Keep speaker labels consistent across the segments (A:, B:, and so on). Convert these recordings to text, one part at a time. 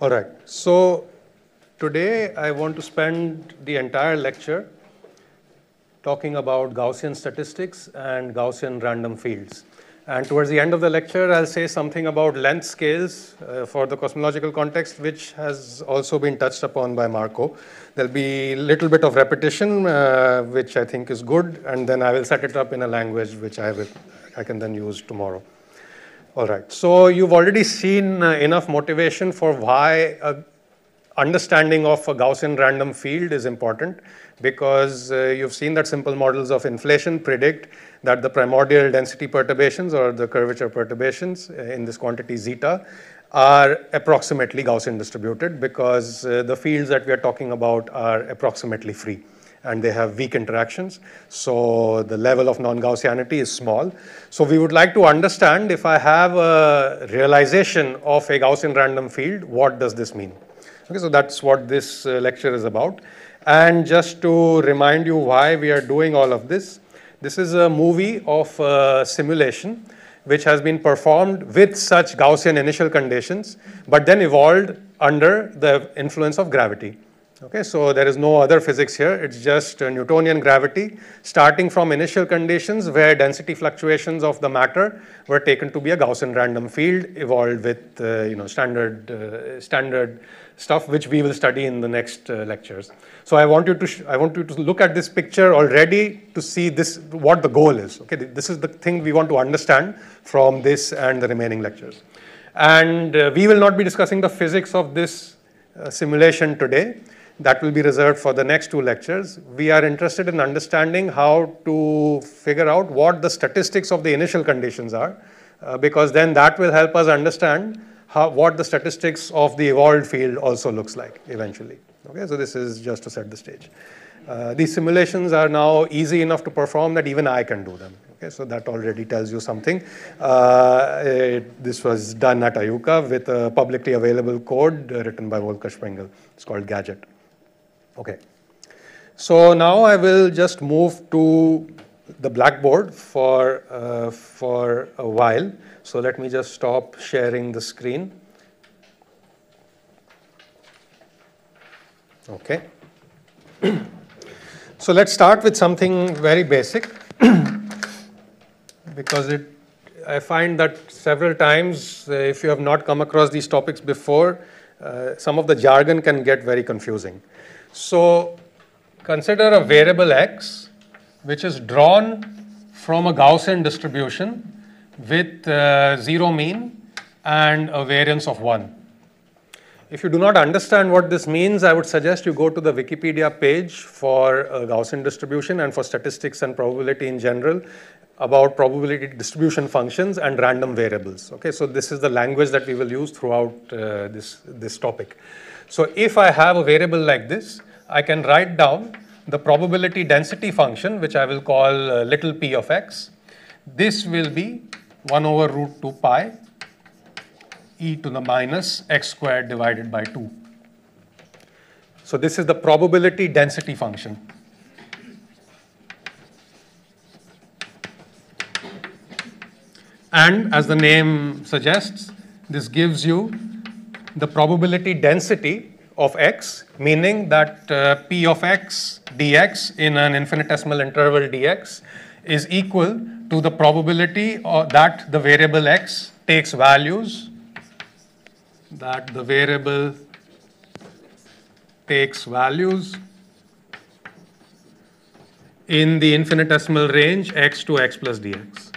A: All right. So today I want to spend the entire lecture talking about Gaussian statistics and Gaussian random fields. And towards the end of the lecture, I'll say something about length scales uh, for the cosmological context, which has also been touched upon by Marco. There'll be a little bit of repetition, uh, which I think is good, and then I will set it up in a language which I, will, I can then use tomorrow. All right, so you've already seen uh, enough motivation for why a understanding of a Gaussian random field is important because uh, you've seen that simple models of inflation predict that the primordial density perturbations or the curvature perturbations uh, in this quantity zeta are approximately Gaussian distributed because uh, the fields that we are talking about are approximately free and they have weak interactions. So the level of non-Gaussianity is small. So we would like to understand if I have a realization of a Gaussian random field, what does this mean? Okay, so that's what this uh, lecture is about. And just to remind you why we are doing all of this, this is a movie of uh, simulation which has been performed with such Gaussian initial conditions, but then evolved under the influence of gravity. Okay, so there is no other physics here. It's just uh, Newtonian gravity starting from initial conditions where density fluctuations of the matter were taken to be a Gaussian random field evolved with uh, you know standard uh, standard stuff which we will study in the next uh, lectures. So I want you to I want you to look at this picture already to see this what the goal is. Okay, this is the thing we want to understand from this and the remaining lectures. And uh, we will not be discussing the physics of this uh, simulation today that will be reserved for the next two lectures. We are interested in understanding how to figure out what the statistics of the initial conditions are, uh, because then that will help us understand how, what the statistics of the evolved field also looks like eventually. Okay, so this is just to set the stage. Uh, these simulations are now easy enough to perform that even I can do them. Okay, so that already tells you something. Uh, it, this was done at IUCAA with a publicly available code uh, written by Volker Springel. It's called Gadget. Okay. So now I will just move to the blackboard for, uh, for a while. So let me just stop sharing the screen. Okay. so let's start with something very basic because it, I find that several times, uh, if you have not come across these topics before, uh, some of the jargon can get very confusing. So consider a variable x which is drawn from a Gaussian distribution with uh, zero mean and a variance of 1. If you do not understand what this means, I would suggest you go to the Wikipedia page for Gaussian distribution and for statistics and probability in general about probability distribution functions and random variables. Okay, so this is the language that we will use throughout uh, this, this topic. So if I have a variable like this, I can write down the probability density function, which I will call uh, little p of x. This will be 1 over root 2 pi e to the minus x squared divided by 2. So this is the probability density function. And as the name suggests, this gives you the probability density of x, meaning that uh, p of x dx in an infinitesimal interval dx is equal to the probability that the variable x takes values, that the variable takes values in the infinitesimal range x to x plus dx.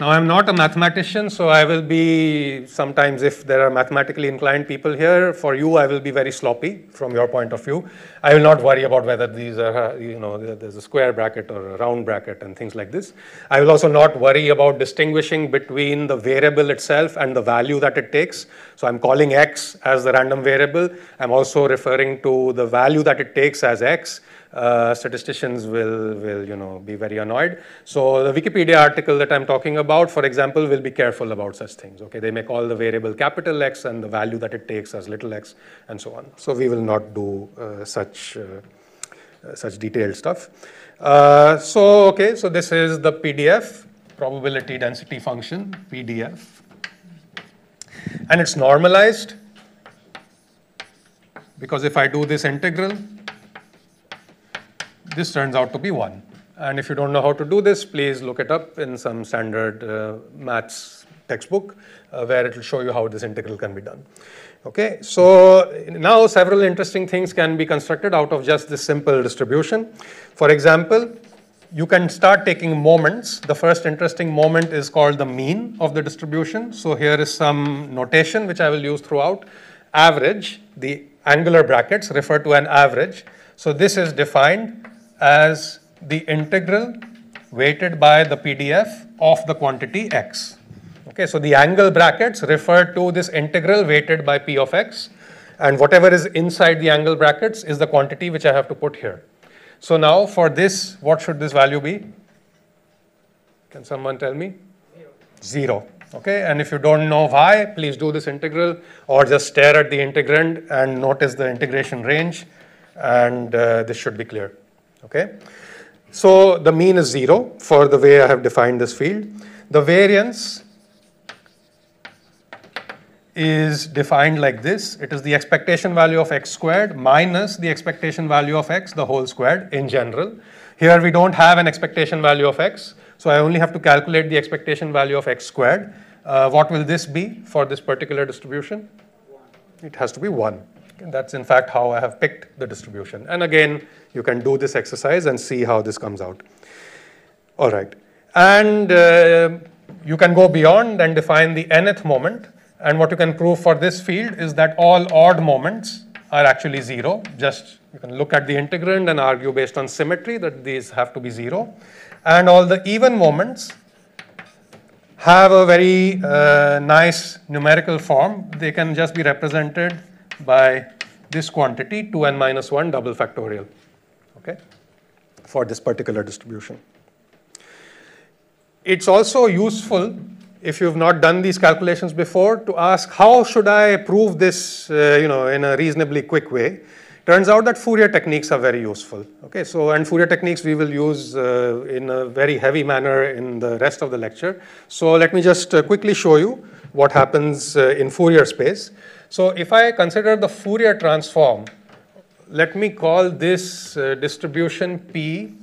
A: Now, I'm not a mathematician, so I will be sometimes, if there are mathematically inclined people here, for you, I will be very sloppy from your point of view. I will not worry about whether these are, you know, there's a square bracket or a round bracket and things like this. I will also not worry about distinguishing between the variable itself and the value that it takes. So I'm calling x as the random variable. I'm also referring to the value that it takes as x uh, statisticians will, will you know, be very annoyed. So the Wikipedia article that I'm talking about, for example, will be careful about such things. Okay, they make all the variable capital X and the value that it takes as little x and so on. So we will not do uh, such, uh, uh such detailed stuff. Uh, so, okay, so this is the PDF, probability density function, PDF. And it's normalized because if I do this integral, this turns out to be 1. And if you don't know how to do this, please look it up in some standard uh, maths textbook uh, where it will show you how this integral can be done. Okay, so now several interesting things can be constructed out of just this simple distribution. For example, you can start taking moments. The first interesting moment is called the mean of the distribution. So here is some notation which I will use throughout. Average, the angular brackets refer to an average. So this is defined as the integral weighted by the PDF of the quantity x. Okay, so the angle brackets refer to this integral weighted by p of x and whatever is inside the angle brackets is the quantity which I have to put here. So now for this, what should this value be? Can someone tell me? Zero. Zero. Okay, and if you don't know why, please do this integral or just stare at the integrand and notice the integration range and uh, this should be clear. Okay, so the mean is zero for the way I have defined this field. The variance is defined like this. It is the expectation value of x squared minus the expectation value of x, the whole squared in general. Here we don't have an expectation value of x, so I only have to calculate the expectation value of x squared. Uh, what will this be for this particular distribution? It has to be 1. That's in fact how I have picked the distribution. And again, you can do this exercise and see how this comes out. All right. And uh, you can go beyond and define the nth moment. And what you can prove for this field is that all odd moments are actually zero. Just you can look at the integrand and argue based on symmetry that these have to be zero. And all the even moments have a very uh, nice numerical form. They can just be represented by this quantity 2n minus 1 double factorial okay, for this particular distribution. It's also useful if you've not done these calculations before, to ask how should I prove this uh, you know, in a reasonably quick way. Turns out that Fourier techniques are very useful. Okay, so and Fourier techniques we will use uh, in a very heavy manner in the rest of the lecture. So let me just uh, quickly show you what happens uh, in Fourier space. So if I consider the Fourier transform, let me call this uh, distribution P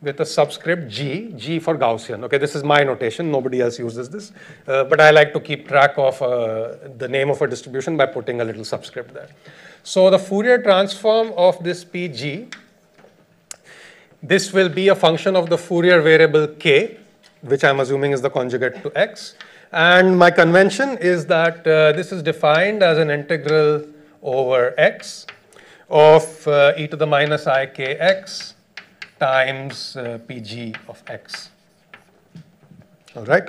A: with a subscript G, G for Gaussian. Okay, this is my notation, nobody else uses this. Uh, but I like to keep track of uh, the name of a distribution by putting a little subscript there. So the Fourier transform of this PG, this will be a function of the Fourier variable k, which I'm assuming is the conjugate to x. And my convention is that uh, this is defined as an integral over x of uh, e to the minus i k x times uh, pg of x. All right.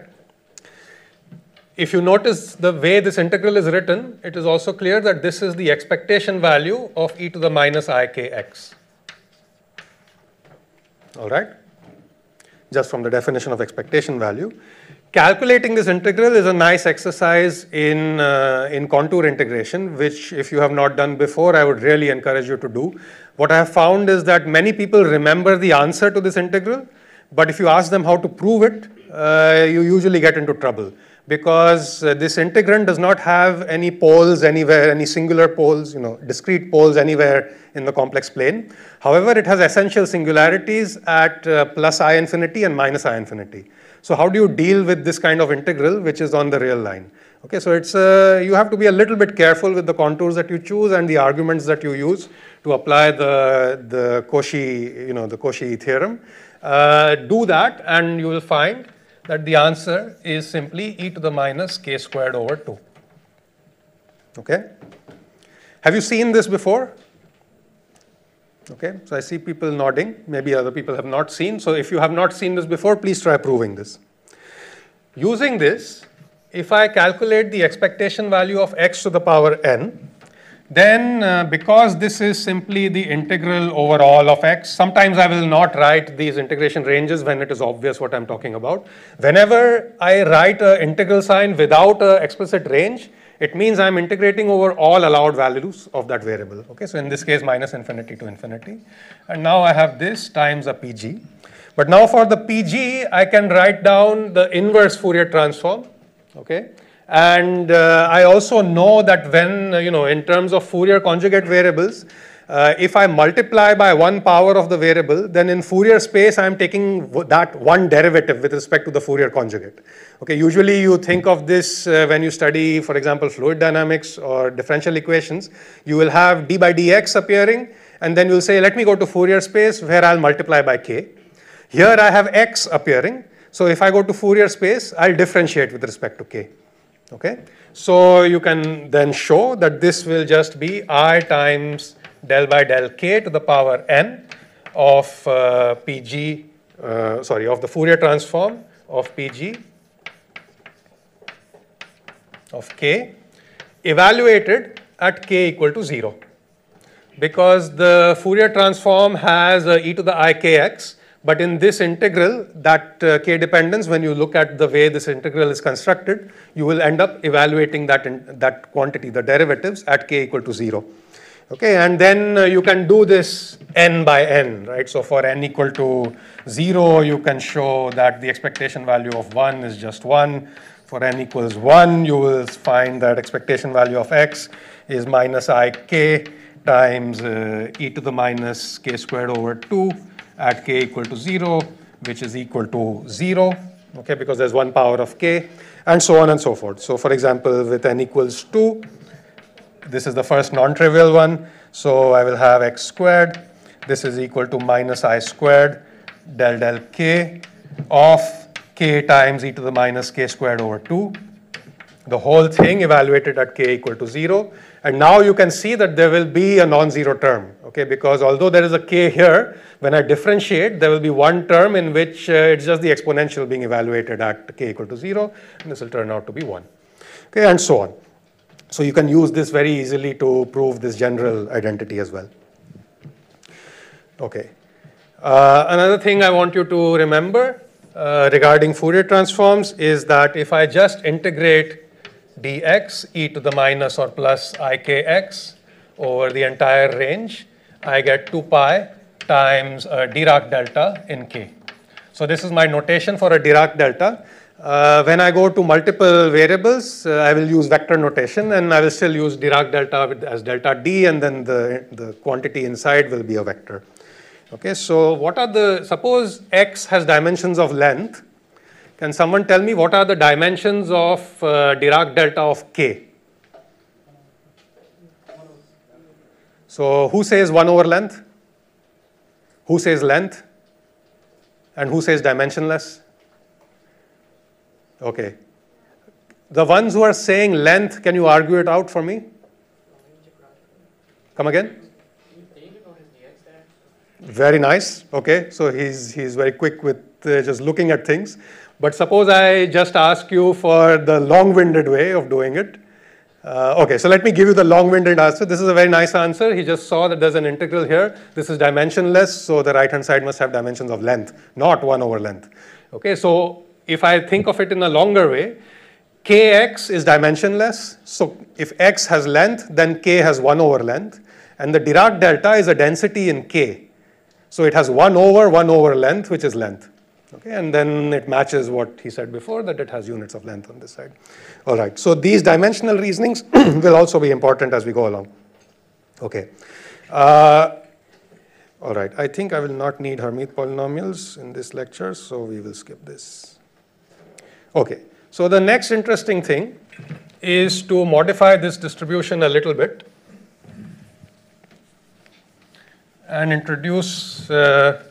A: If you notice the way this integral is written, it is also clear that this is the expectation value of e to the minus ikx. All right? Just from the definition of expectation value. Calculating this integral is a nice exercise in, uh, in contour integration, which if you have not done before, I would really encourage you to do. What I have found is that many people remember the answer to this integral, but if you ask them how to prove it, uh, you usually get into trouble because uh, this integrand does not have any poles anywhere, any singular poles, you know, discrete poles anywhere in the complex plane. However, it has essential singularities at uh, plus i infinity and minus i infinity. So how do you deal with this kind of integral which is on the real line? Okay, so it's uh, you have to be a little bit careful with the contours that you choose and the arguments that you use to apply the the Cauchy you know the Cauchy theorem. Uh, do that, and you will find that the answer is simply e to the minus k squared over two. Okay, have you seen this before? Okay, so I see people nodding. Maybe other people have not seen. So if you have not seen this before, please try proving this. Using this, if I calculate the expectation value of x to the power n, then uh, because this is simply the integral over all of x, sometimes I will not write these integration ranges when it is obvious what I'm talking about. Whenever I write an integral sign without an explicit range, it means I'm integrating over all allowed values of that variable. Okay, so in this case, minus infinity to infinity. And now I have this times a PG. But now for the PG, I can write down the inverse Fourier transform. Okay, And uh, I also know that when, you know, in terms of Fourier conjugate variables, uh, if I multiply by one power of the variable, then in Fourier space, I'm taking that one derivative with respect to the Fourier conjugate. Okay, usually you think of this uh, when you study, for example, fluid dynamics or differential equations. You will have d by dx appearing, and then you'll say, let me go to Fourier space where I'll multiply by k. Here I have x appearing. So if I go to Fourier space, I'll differentiate with respect to k. Okay, so you can then show that this will just be i times del by del k to the power n of uh, Pg, uh, sorry, of the Fourier transform of Pg of k evaluated at k equal to 0 because the Fourier transform has uh, e to the ikx but in this integral that uh, k dependence when you look at the way this integral is constructed you will end up evaluating that in, that quantity the derivatives at k equal to 0 Okay, and then uh, you can do this n by n, right? So for n equal to 0, you can show that the expectation value of 1 is just 1. For n equals 1, you will find that expectation value of x is minus ik times uh, e to the minus k squared over 2 at k equal to 0, which is equal to 0, okay, because there's one power of k, and so on and so forth. So for example, with n equals 2, this is the first non-trivial one. So I will have x squared. This is equal to minus i squared del del k of k times e to the minus k squared over 2. The whole thing evaluated at k equal to 0. And now you can see that there will be a non-zero term, okay? Because although there is a k here, when I differentiate, there will be one term in which uh, it's just the exponential being evaluated at k equal to 0, and this will turn out to be 1, okay? And so on. So you can use this very easily to prove this general identity as well. Okay. Uh, another thing I want you to remember uh, regarding Fourier transforms is that if I just integrate dx e to the minus or plus ikx over the entire range, I get 2 pi times a Dirac delta in k. So this is my notation for a Dirac delta. Uh, when I go to multiple variables, uh, I will use vector notation and I will still use Dirac delta as delta D and then the, the quantity inside will be a vector. Okay, so what are the, suppose X has dimensions of length. Can someone tell me what are the dimensions of uh, Dirac delta of K? So who says 1 over length? Who says length? And who says dimensionless? Okay. The ones who are saying length, can you argue it out for me? Come again? Very nice. Okay, so he's, he's very quick with uh, just looking at things. But suppose I just ask you for the long-winded way of doing it. Uh, okay, so let me give you the long-winded answer. This is a very nice answer. He just saw that there's an integral here. This is dimensionless, so the right-hand side must have dimensions of length, not 1 over length. Okay, so if I think of it in a longer way, kx is dimensionless. So if x has length, then k has 1 over length. And the Dirac delta is a density in k. So it has 1 over 1 over length, which is length. Okay, and then it matches what he said before, that it has units of length on this side. All right, so these dimensional reasonings will also be important as we go along. Okay. Uh, all right, I think I will not need Hermite polynomials in this lecture, so we will skip this. Okay, so the next interesting thing is to modify this distribution a little bit and introduce uh,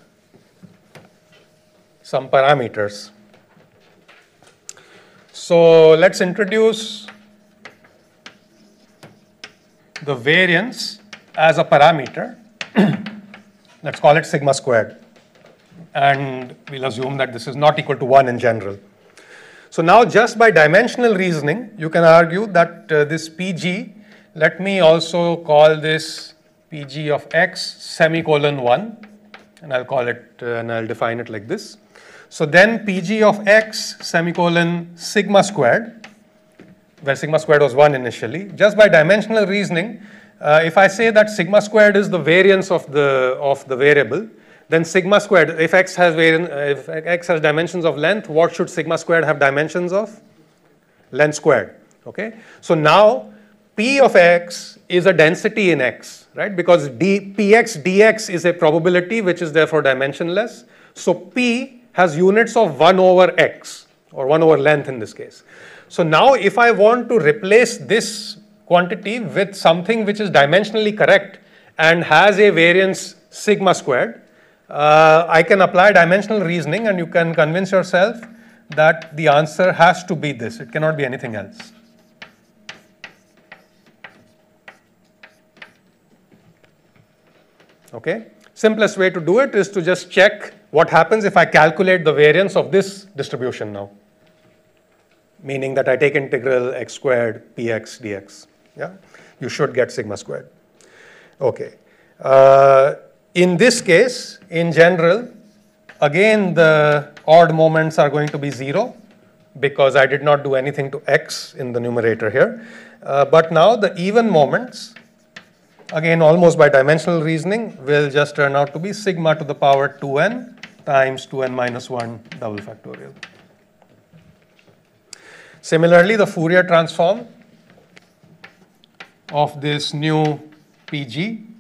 A: some parameters. So let's introduce the variance as a parameter. let's call it sigma squared. And we'll assume that this is not equal to 1 in general. So now just by dimensional reasoning, you can argue that uh, this PG, let me also call this PG of x semicolon 1, and I'll call it, uh, and I'll define it like this. So then PG of x semicolon sigma squared, where sigma squared was 1 initially, just by dimensional reasoning, uh, if I say that sigma squared is the variance of the, of the variable, then sigma squared, if x has if x has dimensions of length, what should sigma squared have dimensions of? Length squared. Okay, so now P of x is a density in x, right? Because d, px dx is a probability which is therefore dimensionless. So P has units of 1 over x or 1 over length in this case. So now if I want to replace this quantity with something which is dimensionally correct and has a variance sigma squared, uh, I can apply dimensional reasoning and you can convince yourself that the answer has to be this. It cannot be anything else. Okay? Simplest way to do it is to just check what happens if I calculate the variance of this distribution now. Meaning that I take integral x squared px dx. Yeah? You should get sigma squared. Okay. Uh, in this case, in general, again the odd moments are going to be 0 because I did not do anything to x in the numerator here. Uh, but now the even moments, again almost by dimensional reasoning, will just turn out to be sigma to the power 2n times 2n minus 1 double factorial. Similarly, the Fourier transform of this new PG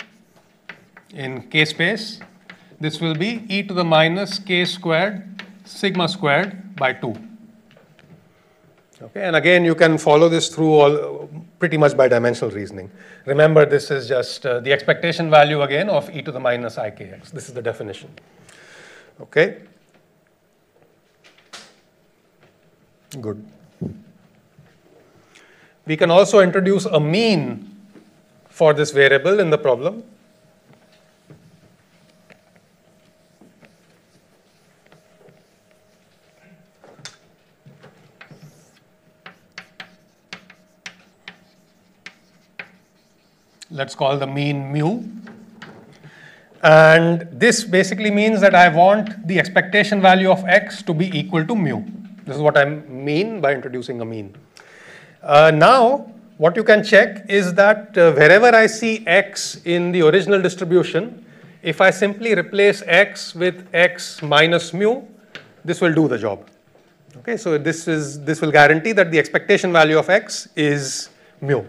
A: in k space, this will be e to the minus k squared sigma squared by 2. Okay, and again, you can follow this through all pretty much by dimensional reasoning. Remember, this is just uh, the expectation value again of e to the minus ikx. This is the definition. Okay. Good. We can also introduce a mean for this variable in the problem. Let's call the mean mu. And this basically means that I want the expectation value of x to be equal to mu. This is what I mean by introducing a mean. Uh, now, what you can check is that uh, wherever I see x in the original distribution, if I simply replace x with x minus mu, this will do the job. Okay, so this is this will guarantee that the expectation value of x is mu.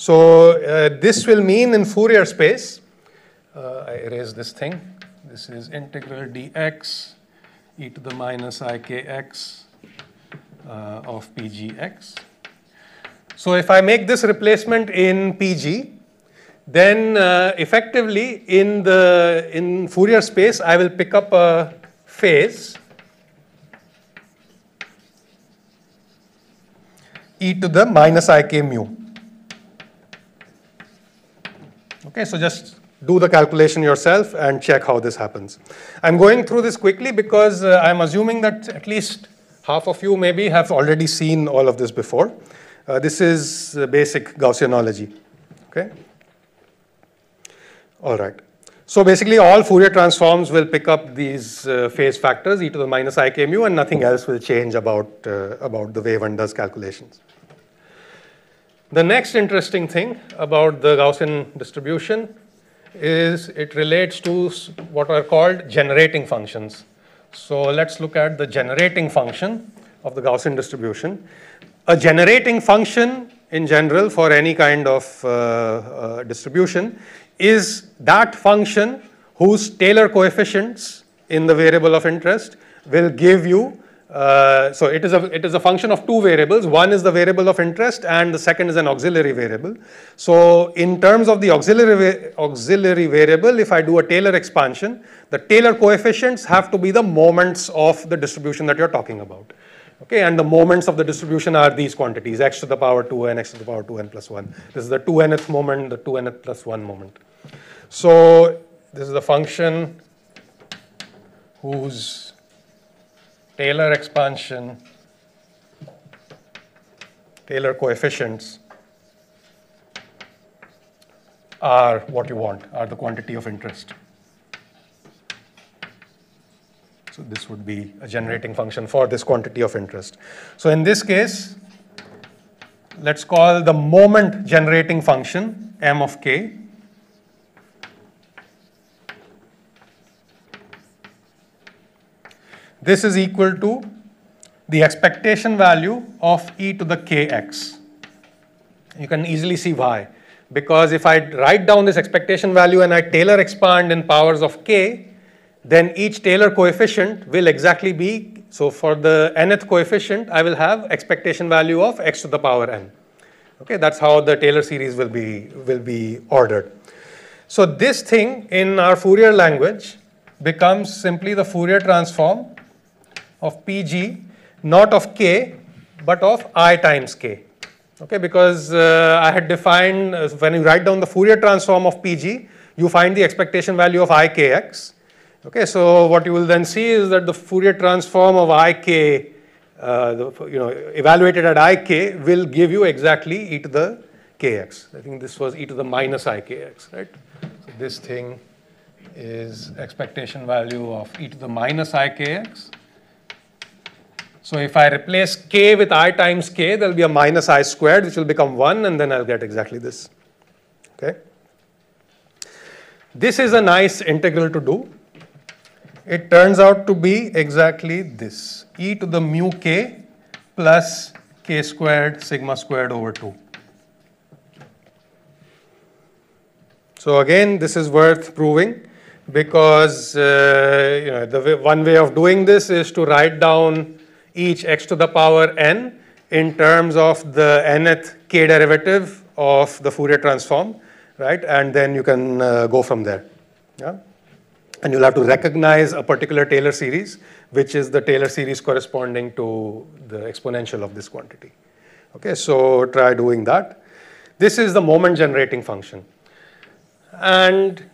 A: So uh, this will mean in Fourier space, uh, I erase this thing. This is integral dx e to the minus ikx uh, of pgx. So if I make this replacement in pg, then uh, effectively in the in Fourier space, I will pick up a phase e to the minus ik mu. Okay, so just do the calculation yourself and check how this happens. I'm going through this quickly because uh, I'm assuming that at least half of you maybe have already seen all of this before. Uh, this is uh, basic Gaussianology. Okay. All right. So basically, all Fourier transforms will pick up these uh, phase factors, e to the minus i k mu, and nothing else will change about, uh, about the way one does calculations. The next interesting thing about the Gaussian distribution is it relates to what are called generating functions. So let's look at the generating function of the Gaussian distribution. A generating function in general for any kind of uh, uh, distribution is that function whose Taylor coefficients in the variable of interest will give you uh, so it is, a, it is a function of two variables. One is the variable of interest and the second is an auxiliary variable. So in terms of the auxiliary, auxiliary variable, if I do a Taylor expansion, the Taylor coefficients have to be the moments of the distribution that you're talking about. Okay, and the moments of the distribution are these quantities, x to the power 2n, x to the power 2n plus 1. This is the 2nth moment, the 2nth plus 1 moment. So this is the function whose Taylor expansion, Taylor coefficients are what you want, are the quantity of interest. So this would be a generating function for this quantity of interest. So in this case, let's call the moment generating function m of k This is equal to the expectation value of e to the kx. You can easily see why. Because if I write down this expectation value and I Taylor expand in powers of k, then each Taylor coefficient will exactly be, so for the nth coefficient, I will have expectation value of x to the power n. Okay, that's how the Taylor series will be, will be ordered. So this thing in our Fourier language becomes simply the Fourier transform of Pg, not of k, but of i times k. Okay, because uh, I had defined, uh, when you write down the Fourier transform of Pg, you find the expectation value of ikx. Okay, so what you will then see is that the Fourier transform of ik uh, the, you know, evaluated at ik will give you exactly e to the kx. I think this was e to the minus ikx, right? So this thing is expectation value of e to the minus ikx. So if I replace k with i times k, there will be a minus i squared, which will become 1, and then I'll get exactly this. Okay. This is a nice integral to do it turns out to be exactly this e to the mu k plus k squared sigma squared over 2. So again, this is worth proving because uh, you know, the way, one way of doing this is to write down each x to the power n in terms of the nth k derivative of the Fourier transform, right? And then you can uh, go from there. Yeah and you'll have to recognize a particular Taylor series, which is the Taylor series corresponding to the exponential of this quantity. Okay, so try doing that. This is the moment generating function. And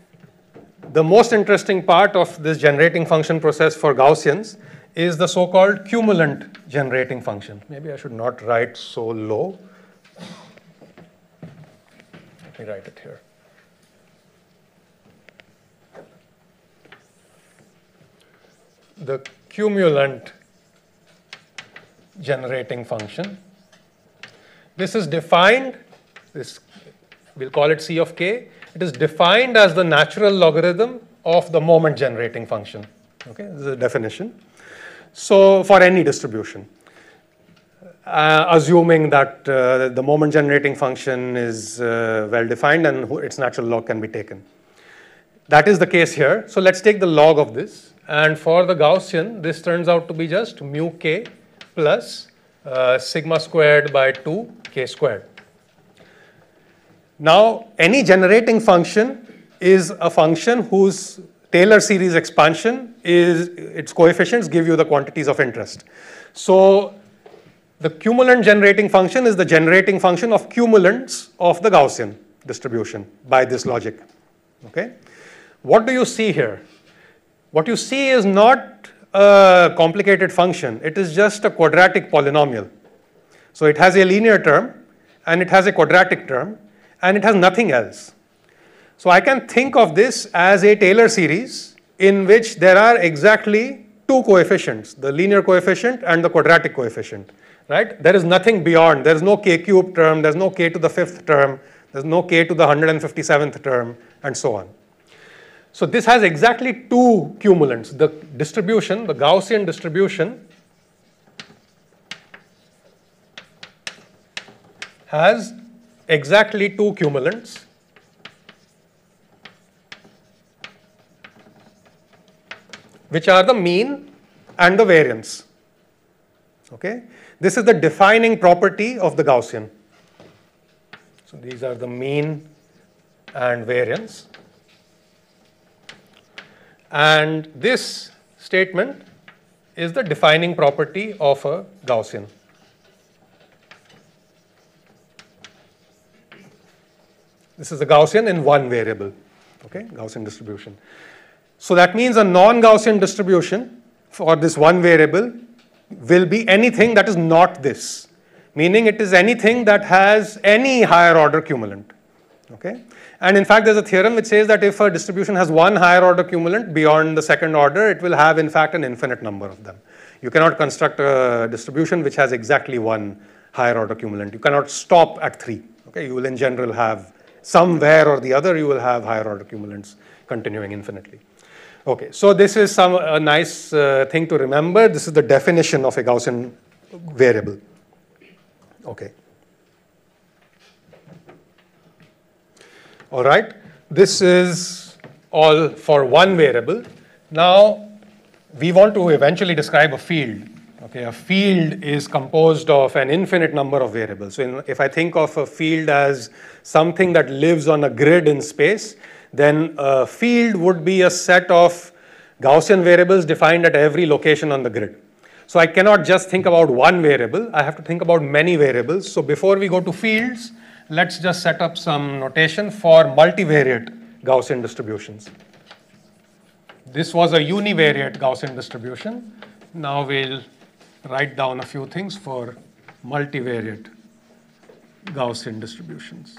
A: the most interesting part of this generating function process for Gaussians is the so-called cumulant generating function. Maybe I should not write so low. Let me write it here. the cumulant generating function. This is defined, this we'll call it C of k. It is defined as the natural logarithm of the moment generating function. Okay, this is a definition. So for any distribution, uh, assuming that uh, the moment generating function is uh, well defined and its natural log can be taken. That is the case here. So let's take the log of this. And for the Gaussian, this turns out to be just mu k plus uh, sigma squared by 2 k squared. Now, any generating function is a function whose Taylor series expansion is its coefficients give you the quantities of interest. So, the cumulant generating function is the generating function of cumulants of the Gaussian distribution by this logic. Okay? What do you see here? What you see is not a complicated function, it is just a quadratic polynomial. So it has a linear term and it has a quadratic term and it has nothing else. So I can think of this as a Taylor series in which there are exactly two coefficients, the linear coefficient and the quadratic coefficient, right? There is nothing beyond, there is no k cubed term, there is no k to the fifth term, there is no k to the 157th term, and so on. So this has exactly two cumulants. The distribution, the Gaussian distribution, has exactly two cumulants. Which are the mean and the variance. Okay? This is the defining property of the Gaussian. So these are the mean and variance. And this statement is the defining property of a Gaussian. This is a Gaussian in one variable, okay, Gaussian distribution. So that means a non-Gaussian distribution for this one variable will be anything that is not this, meaning it is anything that has any higher order cumulant, okay. And in fact, there's a theorem which says that if a distribution has one higher order cumulant beyond the second order, it will have in fact an infinite number of them. You cannot construct a distribution which has exactly one higher order cumulant. You cannot stop at three. Okay, you will in general have somewhere or the other you will have higher order cumulants continuing infinitely. Okay, so this is some a nice uh, thing to remember. This is the definition of a Gaussian variable. Okay. All right, this is all for one variable. Now, we want to eventually describe a field. Okay, a field is composed of an infinite number of variables. So in, if I think of a field as something that lives on a grid in space, then a field would be a set of Gaussian variables defined at every location on the grid. So I cannot just think about one variable, I have to think about many variables. So before we go to fields, let's just set up some notation for multivariate Gaussian distributions. This was a univariate Gaussian distribution. Now we'll write down a few things for multivariate Gaussian distributions.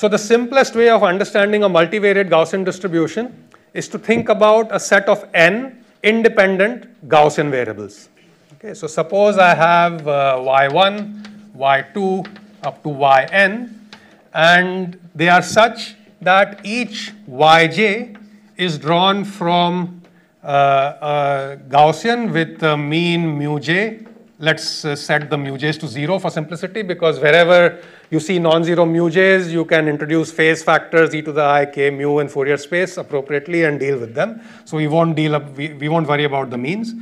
A: So the simplest way of understanding a multivariate Gaussian distribution is to think about a set of n independent Gaussian variables. Okay, so suppose I have uh, y1, y2 up to yn, and they are such that each yj is drawn from uh, Gaussian with mean mu j. Let's uh, set the mu j's to zero for simplicity because wherever you see non-zero mu j's, you can introduce phase factors e to the i k mu in Fourier space appropriately and deal with them. So we won't deal up, we, we won't worry about the means.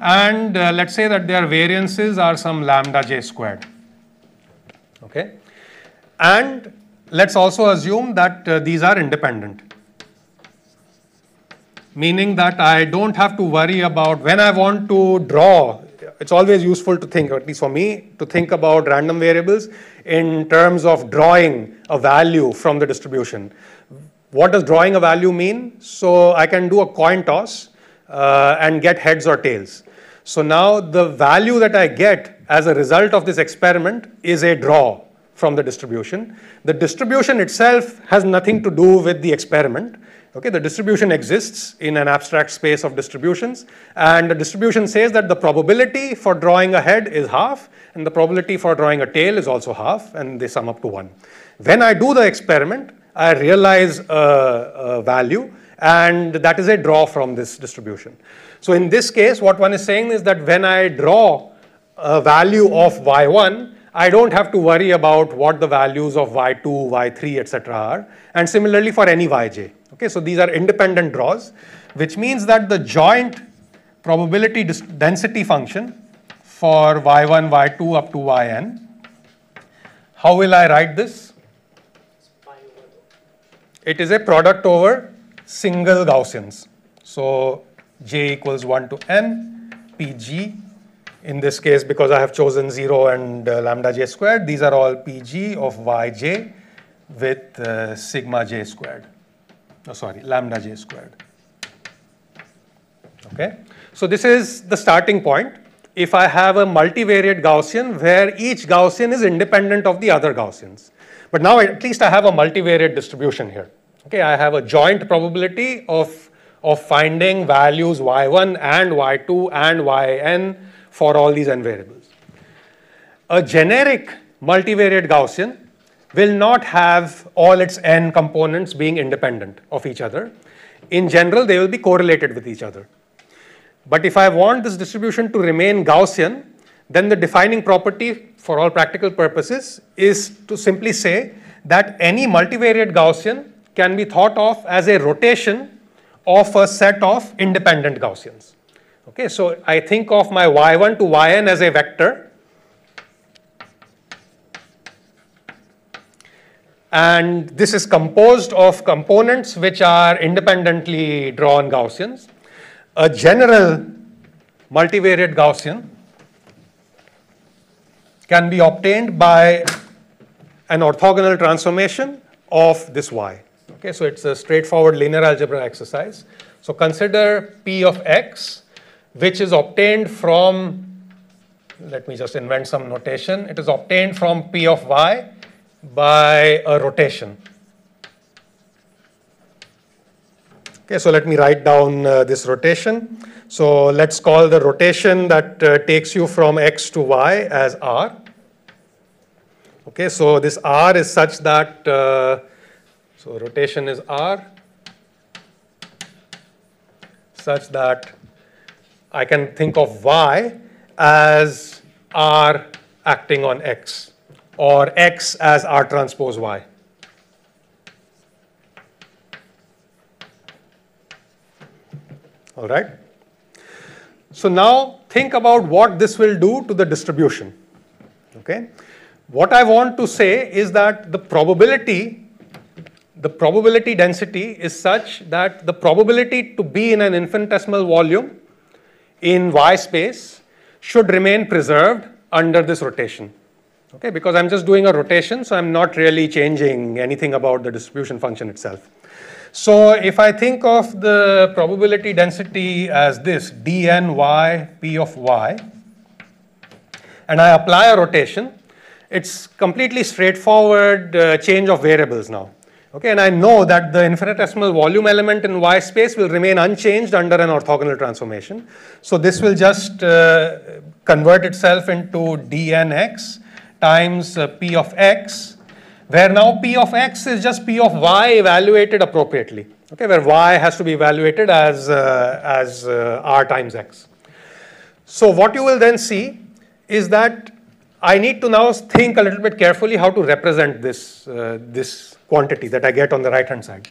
A: And uh, let's say that their variances are some lambda j squared. Okay. And let's also assume that uh, these are independent. Meaning that I don't have to worry about when I want to draw it's always useful to think, at least for me, to think about random variables in terms of drawing a value from the distribution. What does drawing a value mean? So I can do a coin toss uh, and get heads or tails. So now the value that I get as a result of this experiment is a draw from the distribution. The distribution itself has nothing to do with the experiment. Okay, the distribution exists in an abstract space of distributions, and the distribution says that the probability for drawing a head is half, and the probability for drawing a tail is also half, and they sum up to 1. When I do the experiment, I realize a, a value, and that is a draw from this distribution. So in this case, what one is saying is that when I draw a value of y1, I don't have to worry about what the values of y2, y3, etc. are, and similarly for any yj. Okay, so these are independent draws, which means that the joint probability density function for y1, y2 up to yn, how will I write this? It is a product over single Gaussians. So j equals 1 to n, pg. In this case, because I have chosen 0 and uh, lambda j squared, these are all pg of yj with uh, sigma j squared oh, sorry, lambda j squared. Okay, so this is the starting point. If I have a multivariate Gaussian where each Gaussian is independent of the other Gaussians. But now at least I have a multivariate distribution here. Okay, I have a joint probability of, of finding values y1 and y2 and yn for all these n variables. A generic multivariate Gaussian will not have all its n components being independent of each other. In general, they will be correlated with each other. But if I want this distribution to remain Gaussian, then the defining property for all practical purposes is to simply say that any multivariate Gaussian can be thought of as a rotation of a set of independent Gaussians. Okay, so I think of my y1 to yn as a vector And this is composed of components which are independently drawn Gaussians. A general multivariate Gaussian can be obtained by an orthogonal transformation of this y. Okay, so it's a straightforward linear algebra exercise. So consider p of x, which is obtained from, let me just invent some notation. It is obtained from p of y by a rotation. Okay, so let me write down uh, this rotation. So let's call the rotation that uh, takes you from x to y as r. Okay, so this r is such that, uh, so rotation is r, such that I can think of y as r acting on x. or X as R transpose Y. All right? So now think about what this will do to the distribution. Okay? What I want to say is that the probability, the probability density is such that the probability to be in an infinitesimal volume in Y space should remain preserved under this rotation. Okay, because I'm just doing a rotation, so I'm not really changing anything about the distribution function itself. So if I think of the probability density as this, dny p of y, and I apply a rotation, it's completely straightforward uh, change of variables now. Okay, and I know that the infinitesimal volume element in y space will remain unchanged under an orthogonal transformation. So this will just uh, convert itself into dnx times uh, p of x, where now p of x is just p of y evaluated appropriately. Okay, where y has to be evaluated as, uh, as uh, r times x. So what you will then see is that I need to now think a little bit carefully how to represent this, uh, this quantity that I get on the right hand side.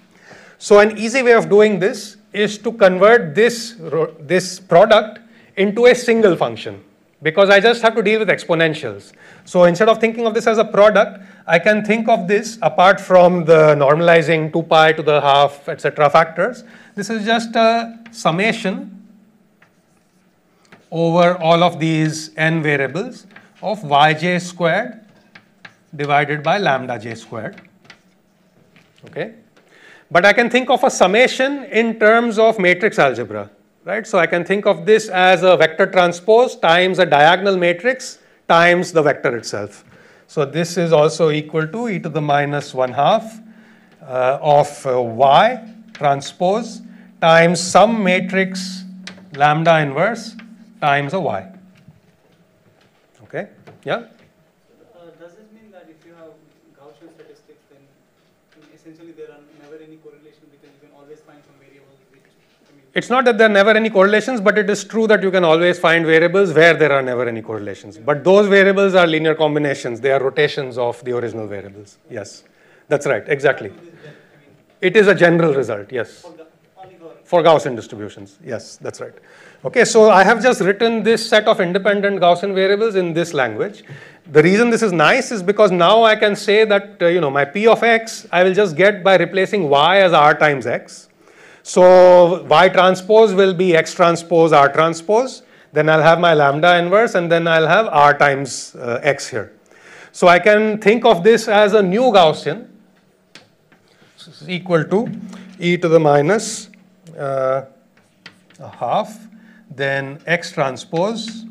A: So an easy way of doing this is to convert this, this product into a single function because I just have to deal with exponentials. So instead of thinking of this as a product, I can think of this apart from the normalizing 2 pi to the half, etc. factors. This is just a summation over all of these n variables of yj squared divided by lambda j squared. Okay? But I can think of a summation in terms of matrix algebra right? So I can think of this as a vector transpose times a diagonal matrix times the vector itself. So this is also equal to e to the minus 1 half uh, of uh, y transpose times some matrix lambda inverse times a y. Okay? Yeah? It's not that there are never any correlations, but it is true that you can always find variables where there are never any correlations. But those variables are linear combinations. They are rotations of the original variables. Yes, that's right, exactly. It is a general result, yes. For Gaussian distributions, yes, that's right. Okay, so I have just written this set of independent Gaussian variables in this language. The reason this is nice is because now I can say that, uh, you know, my p of x, I will just get by replacing y as r times x so y transpose will be x transpose r transpose. Then I'll have my lambda inverse and then I'll have r times uh, x here. So I can think of this as a new Gaussian is equal to e to the minus uh, a half then x transpose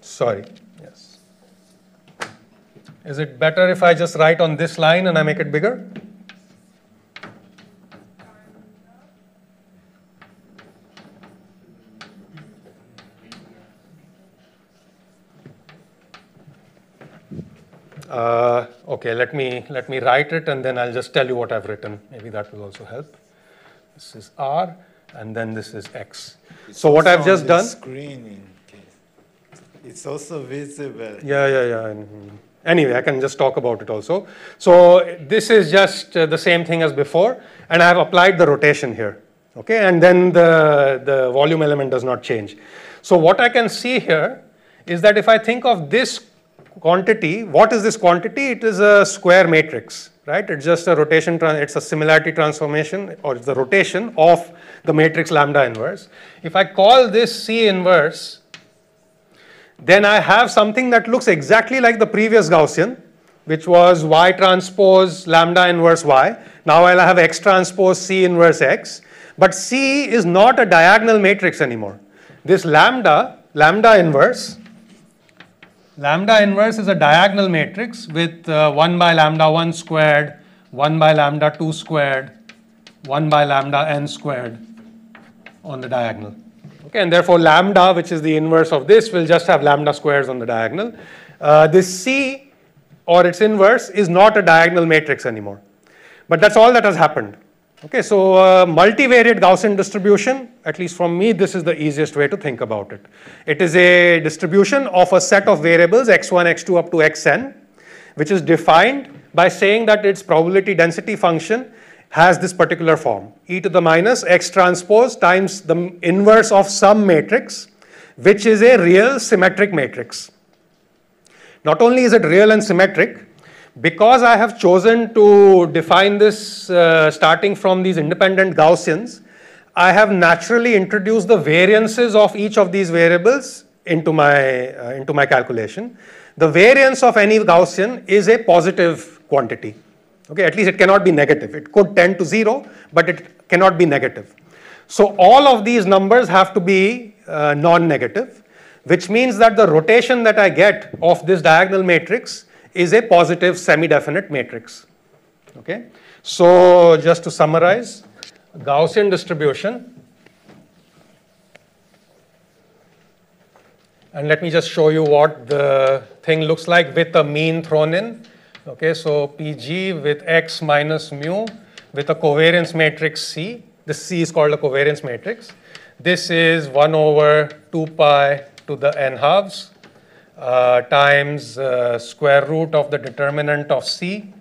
A: sorry yes is it better if I just write on this line and I make it bigger Uh, okay, let me, let me write it and then I'll just tell you what I've written. Maybe that will also help. This is R and then this is X.
B: It's
A: so what I've just done.
B: Screening. It's also visible.
A: Yeah, yeah, yeah. Anyway, I can just talk about it also. So this is just uh, the same thing as before and I have applied the rotation here. Okay, and then the, the volume element does not change. So what I can see here is that if I think of this quantity, what is this quantity? It is a square matrix, right? It's just a rotation, it's a similarity transformation or it's the rotation of the matrix lambda inverse. If I call this C inverse, then I have something that looks exactly like the previous Gaussian, which was y transpose lambda inverse y. Now I'll have x transpose C inverse x. But C is not a diagonal matrix anymore. This lambda, lambda inverse, Lambda inverse is a diagonal matrix with uh, 1 by lambda 1 squared, 1 by lambda 2 squared, 1 by lambda n squared on the diagonal. Okay, and therefore lambda, which is the inverse of this, will just have lambda squares on the diagonal. Uh, this C or its inverse is not a diagonal matrix anymore. But that's all that has happened. Okay, so uh, multivariate Gaussian distribution, at least from me, this is the easiest way to think about it. It is a distribution of a set of variables x1, x2 up to xn, which is defined by saying that its probability density function has this particular form, e to the minus x transpose times the inverse of some matrix, which is a real symmetric matrix. Not only is it real and symmetric, because I have chosen to define this uh, starting from these independent Gaussians, I have naturally introduced the variances of each of these variables into my, uh, into my calculation. The variance of any Gaussian is a positive quantity. Okay, at least it cannot be negative. It could tend to zero, but it cannot be negative. So all of these numbers have to be uh, non-negative, which means that the rotation that I get of this diagonal matrix is a positive semi-definite matrix. Okay? So just to summarize, Gaussian distribution, and let me just show you what the thing looks like with a mean thrown in. Okay, so PG with X minus mu with a covariance matrix C. This C is called a covariance matrix. This is 1 over 2 pi to the n halves uh, times uh, square root of the determinant of C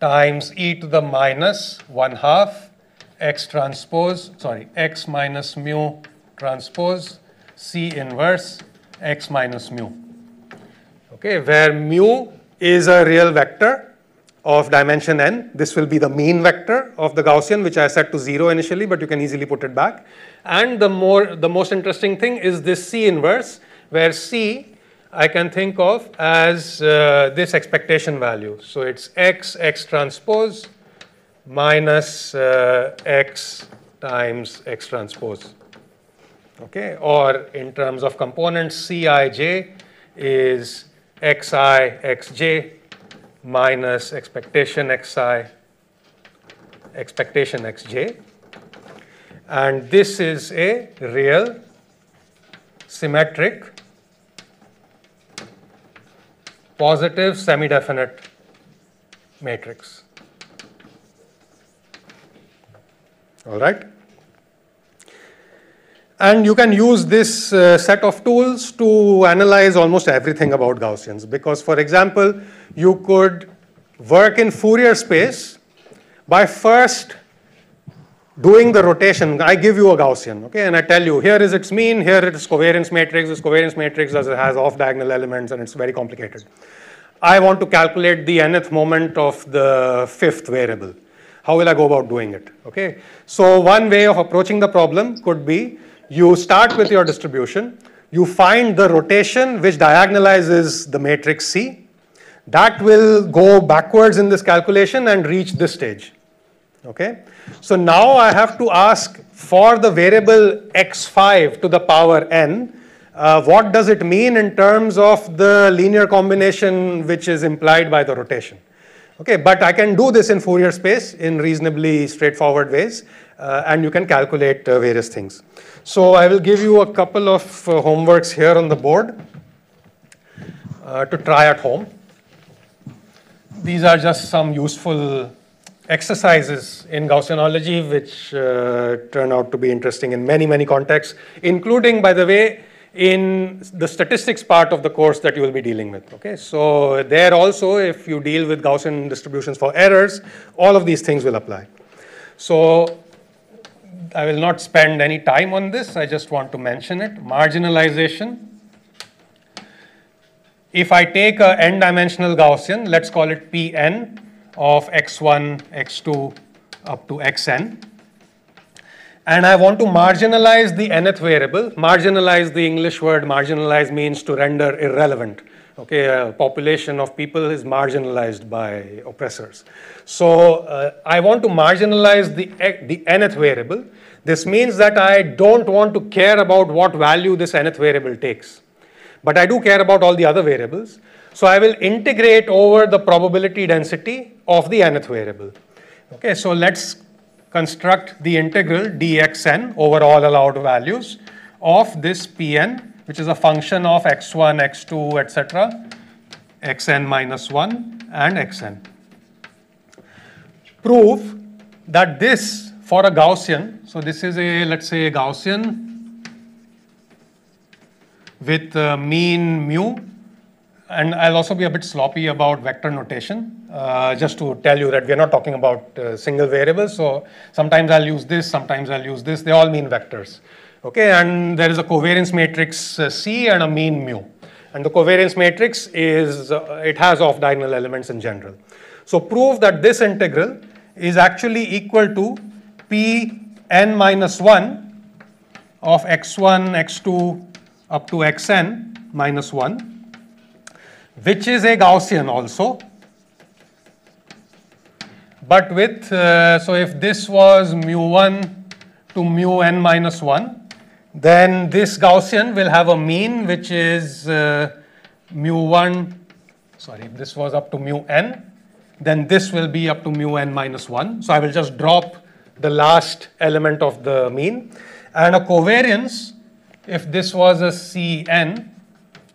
A: times e to the minus 1 half x transpose, sorry, x minus mu transpose C inverse x minus mu. Okay, where mu is a real vector of dimension n. This will be the mean vector of the Gaussian, which I set to 0 initially, but you can easily put it back. And the, more, the most interesting thing is this C inverse, where C I can think of as uh, this expectation value. So it's x, x transpose minus uh, x times x transpose. Okay, or in terms of components, Cij is xi, xj minus expectation xi, expectation xj. And this is a real symmetric positive semi-definite matrix. All right? And you can use this uh, set of tools to analyze almost everything about Gaussians. Because, for example, you could work in Fourier space by first doing the rotation, I give you a Gaussian, okay, and I tell you here is its mean, here it is covariance matrix. This covariance matrix does, has off diagonal elements and it's very complicated. I want to calculate the nth moment of the fifth variable. How will I go about doing it? Okay, so one way of approaching the problem could be you start with your distribution, you find the rotation which diagonalizes the matrix C. That will go backwards in this calculation and reach this stage. Okay, so now I have to ask for the variable x5 to the power n, uh, what does it mean in terms of the linear combination which is implied by the rotation? Okay, but I can do this in Fourier space in reasonably straightforward ways, uh, and you can calculate uh, various things. So I will give you a couple of uh, homeworks here on the board uh, to try at home. These are just some useful exercises in Gaussianology which uh, turn out to be interesting in many, many contexts, including, by the way, in the statistics part of the course that you will be dealing with. Okay, so there also, if you deal with Gaussian distributions for errors, all of these things will apply. So I will not spend any time on this. I just want to mention it. Marginalization. If I take a n-dimensional Gaussian, let's call it Pn, of x1, x2 up to xn. And I want to marginalize the nth variable. Marginalize the English word marginalize means to render irrelevant. Okay, a population of people is marginalized by oppressors. So uh, I want to marginalize the, the nth variable. This means that I don't want to care about what value this nth variable takes. But I do care about all the other variables. So I will integrate over the probability density of the nth variable. Okay, so let's construct the integral dxn over all allowed values of this pn, which is a function of x1, x2, etc., xn minus 1 and xn. Prove that this for a Gaussian, so this is a, let's say, a Gaussian with uh, mean mu, and I'll also be a bit sloppy about vector notation, uh, just to tell you that we're not talking about uh, single variables. So sometimes I'll use this, sometimes I'll use this. They all mean vectors. Okay, and there is a covariance matrix uh, C and a mean mu. And the covariance matrix is, uh, it has off diagonal elements in general. So prove that this integral is actually equal to p n minus 1 of x1, x2 up to xn minus 1, which is a Gaussian also. But with, uh, so if this was mu1 to mu n minus 1, then this Gaussian will have a mean which is uh, mu1, sorry, if this was up to mu n, then this will be up to mu n minus 1. So I will just drop the last element of the mean. And a covariance, if this was a Cn,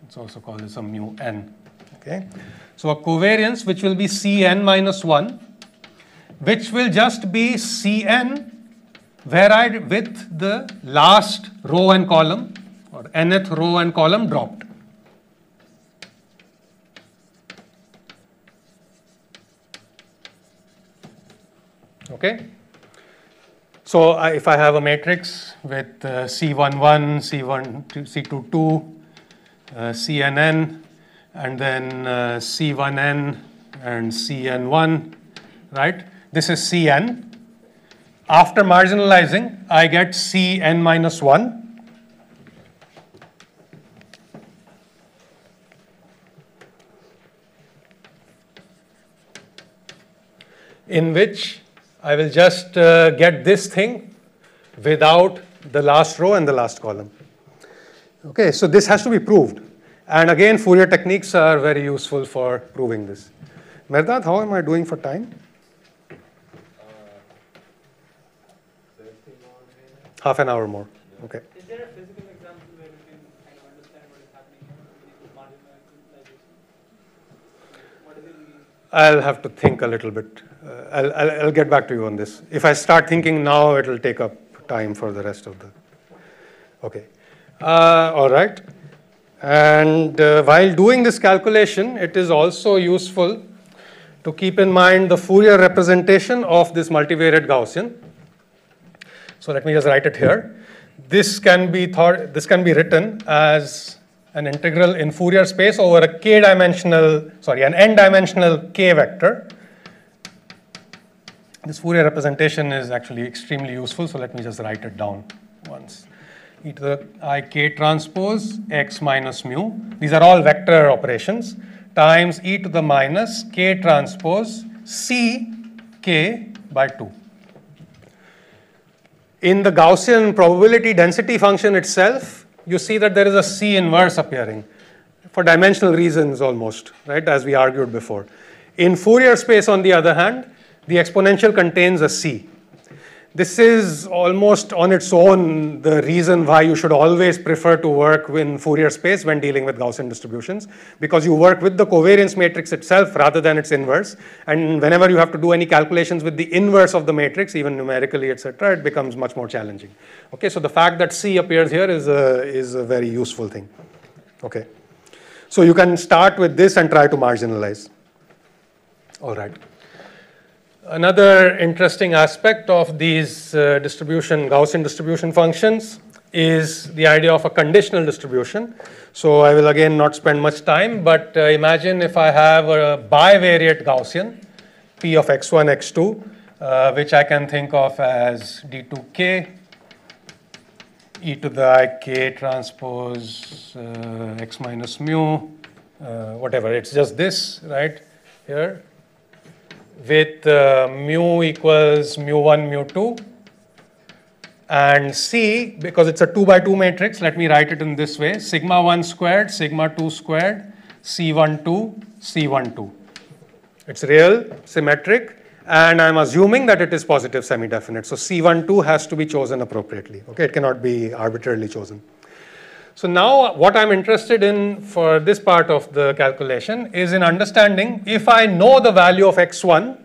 A: it's also called as a mu n. Okay? So a covariance which will be Cn minus 1, which will just be Cn varied with the last row and column or nth row and column dropped. Okay. So I, if I have a matrix with uh, C11, C1, C22, uh, CNN, and then uh, C1n and Cn1, right? This is Cn. After marginalizing, I get Cn minus 1. in which I will just uh, get this thing without the last row and the last column. Okay, so this has to be proved. And again, Fourier techniques are very useful for proving this. Mehrdad, how am I doing for time? Half an hour more. Okay.
C: Is there a physical example where we can kind of understand what is happening with? What does it mean?
A: I'll have to think a little bit. Uh, I'll, I'll, I'll get back to you on this. If I start thinking now, it'll take up time for the rest of the. Okay. Uh, all right. And uh, while doing this calculation, it is also useful to keep in mind the Fourier representation of this multivariate Gaussian. So let me just write it here. This can be thought, this can be written as an integral in Fourier space over a k-dimensional, sorry, an n-dimensional k vector. This Fourier representation is actually extremely useful, so let me just write it down once. E to the i k transpose x minus mu. These are all vector operations times e to the minus k transpose c k by 2 in the Gaussian probability density function itself, you see that there is a C inverse appearing for dimensional reasons almost, right, as we argued before. In Fourier space, on the other hand, the exponential contains a C. This is almost on its own the reason why you should always prefer to work in Fourier space when dealing with Gaussian distributions, because you work with the covariance matrix itself rather than its inverse. And whenever you have to do any calculations with the inverse of the matrix, even numerically, etc., it becomes much more challenging. Okay, so the fact that C appears here is a, is a very useful thing. Okay, so you can start with this and try to marginalize. All right. Another interesting aspect of these uh, distribution, Gaussian distribution functions is the idea of a conditional distribution. So I will again not spend much time, but uh, imagine if I have a bivariate Gaussian, P of x1, x2, uh, which I can think of as d2k e to the i k transpose uh, x minus mu, uh, whatever. It's just this, right, here with uh, mu equals mu1, mu2. And C, because it's a 2 by 2 matrix, let me write it in this way sigma 1 squared, sigma 2 squared, C1 2, C1 2. It's real, symmetric, and I'm assuming that it is positive semi-definite. So C1 2 has to be chosen appropriately. Okay, it cannot be arbitrarily chosen. So now what I'm interested in for this part of the calculation is in understanding if I know the value of x1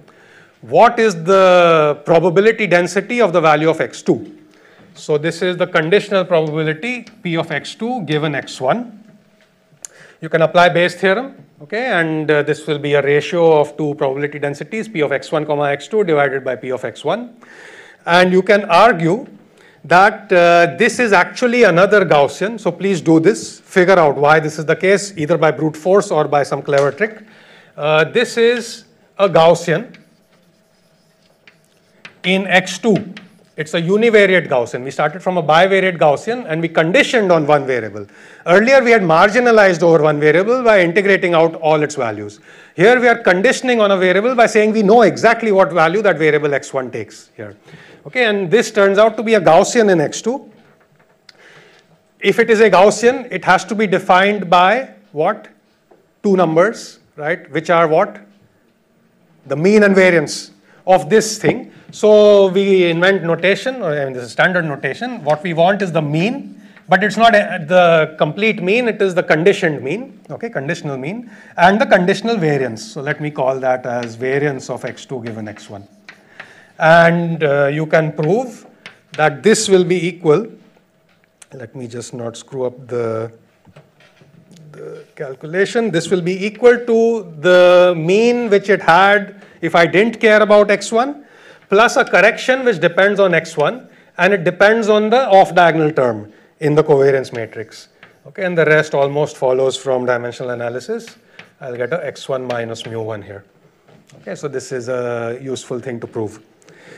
A: what is the probability density of the value of x2. So this is the conditional probability p of x2 given x1. You can apply Bayes theorem, okay, and uh, this will be a ratio of two probability densities, p of x1 comma x2 divided by p of x1. And you can argue that uh, this is actually another Gaussian, so please do this, figure out why this is the case, either by brute force or by some clever trick. Uh, this is a Gaussian in x2. It's a univariate Gaussian. We started from a bivariate Gaussian and we conditioned on one variable. Earlier we had marginalized over one variable by integrating out all its values. Here we are conditioning on a variable by saying we know exactly what value that variable x1 takes here. Okay, and this turns out to be a Gaussian in x2. If it is a Gaussian, it has to be defined by what? Two numbers, right? Which are what? The mean and variance of this thing. So we invent notation, or I mean, this is standard notation. What we want is the mean, but it's not a, the complete mean, it is the conditioned mean, okay, conditional mean, and the conditional variance. So let me call that as variance of x2 given x1. And uh, you can prove that this will be equal. Let me just not screw up the, the calculation. This will be equal to the mean which it had if I didn't care about x1 plus a correction which depends on x1 and it depends on the off diagonal term in the covariance matrix. Okay, and the rest almost follows from dimensional analysis. I'll get a x1 minus mu1 here. Okay, so this is a useful thing to prove.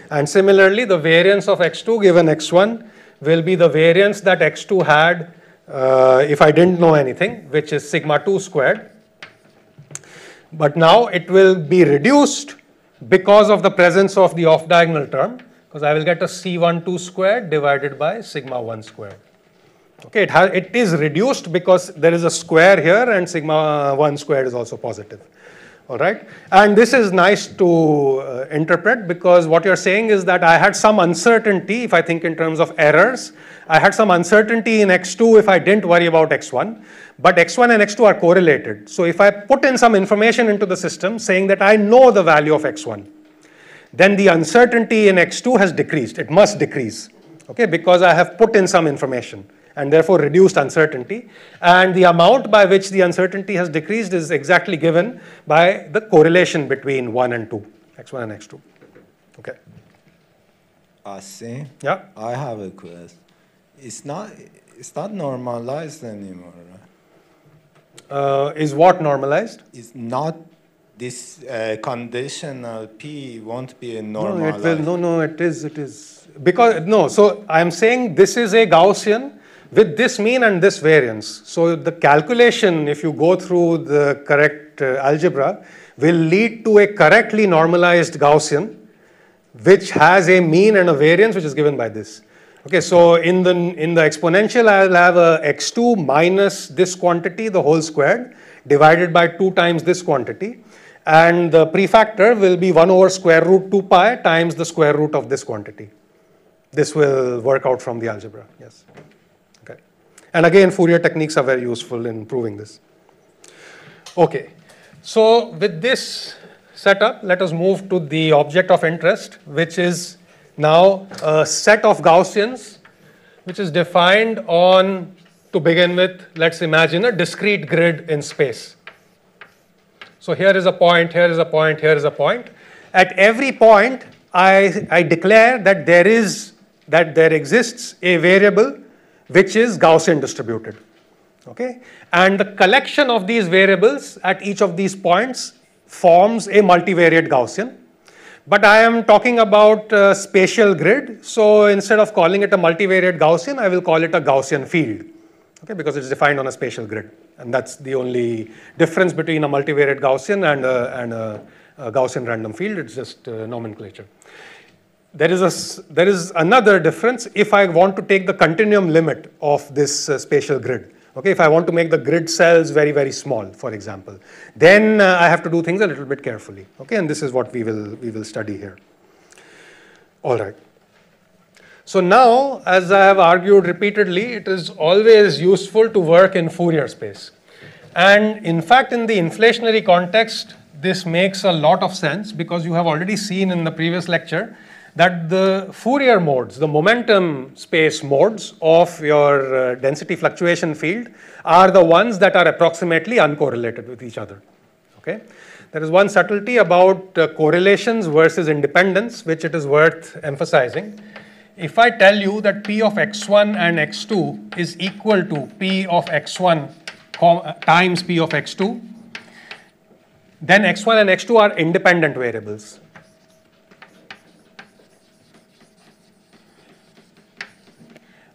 A: And similarly, the variance of x2 given x1 will be the variance that x2 had uh, if I didn't know anything, which is sigma 2 squared. But now it will be reduced because of the presence of the off diagonal term because I will get a C12 squared divided by sigma 1 squared. Okay, it, it is reduced because there is a square here and sigma 1 squared is also positive. All right, and this is nice to uh, interpret because what you're saying is that I had some uncertainty if I think in terms of errors. I had some uncertainty in x2 if I didn't worry about x1, but x1 and x2 are correlated. So if I put in some information into the system saying that I know the value of x1, then the uncertainty in x2 has decreased. It must decrease, okay, because I have put in some information and therefore reduced uncertainty. And the amount by which the uncertainty has decreased is exactly given by the correlation between 1 and 2, x1 and x2. Okay.
B: Aseem,
A: Yeah.
B: I have a question. It's not, it's not normalized anymore, right?
A: Uh, is what normalized?
B: It's not this uh, conditional P won't be a
A: No, it
B: normalized.
A: will, no, no, it is, it is. Because, no, so I'm saying this is a Gaussian with this mean and this variance. So the calculation, if you go through the correct uh, algebra, will lead to a correctly normalized Gaussian, which has a mean and a variance, which is given by this. Okay, so in the, in the exponential, I'll have a x2 minus this quantity, the whole squared, divided by 2 times this quantity. And the prefactor will be 1 over square root 2 pi times the square root of this quantity. This will work out from the algebra, yes. And again, Fourier techniques are very useful in proving this. Okay, so with this setup, let us move to the object of interest, which is now a set of Gaussians, which is defined on, to begin with, let's imagine a discrete grid in space. So here is a point, here is a point, here is a point. At every point, I, I declare that there is, that there exists a variable which is Gaussian distributed. Okay? And the collection of these variables at each of these points forms a multivariate Gaussian. But I am talking about spatial grid, so instead of calling it a multivariate Gaussian, I will call it a Gaussian field, okay, because it's defined on a spatial grid. And that's the only difference between a multivariate Gaussian and a, and a, a Gaussian random field, it's just uh, nomenclature. There is, a, there is another difference if I want to take the continuum limit of this uh, spatial grid. Okay, if I want to make the grid cells very, very small, for example, then uh, I have to do things a little bit carefully. Okay, and this is what we will, we will study here. All right. So now, as I have argued repeatedly, it is always useful to work in Fourier space. And in fact, in the inflationary context, this makes a lot of sense because you have already seen in the previous lecture that the Fourier modes, the momentum space modes of your uh, density fluctuation field are the ones that are approximately uncorrelated with each other. Okay? There is one subtlety about uh, correlations versus independence, which it is worth emphasizing. If I tell you that P of x1 and x2 is equal to P of x1 times P of x2, then x1 and x2 are independent variables.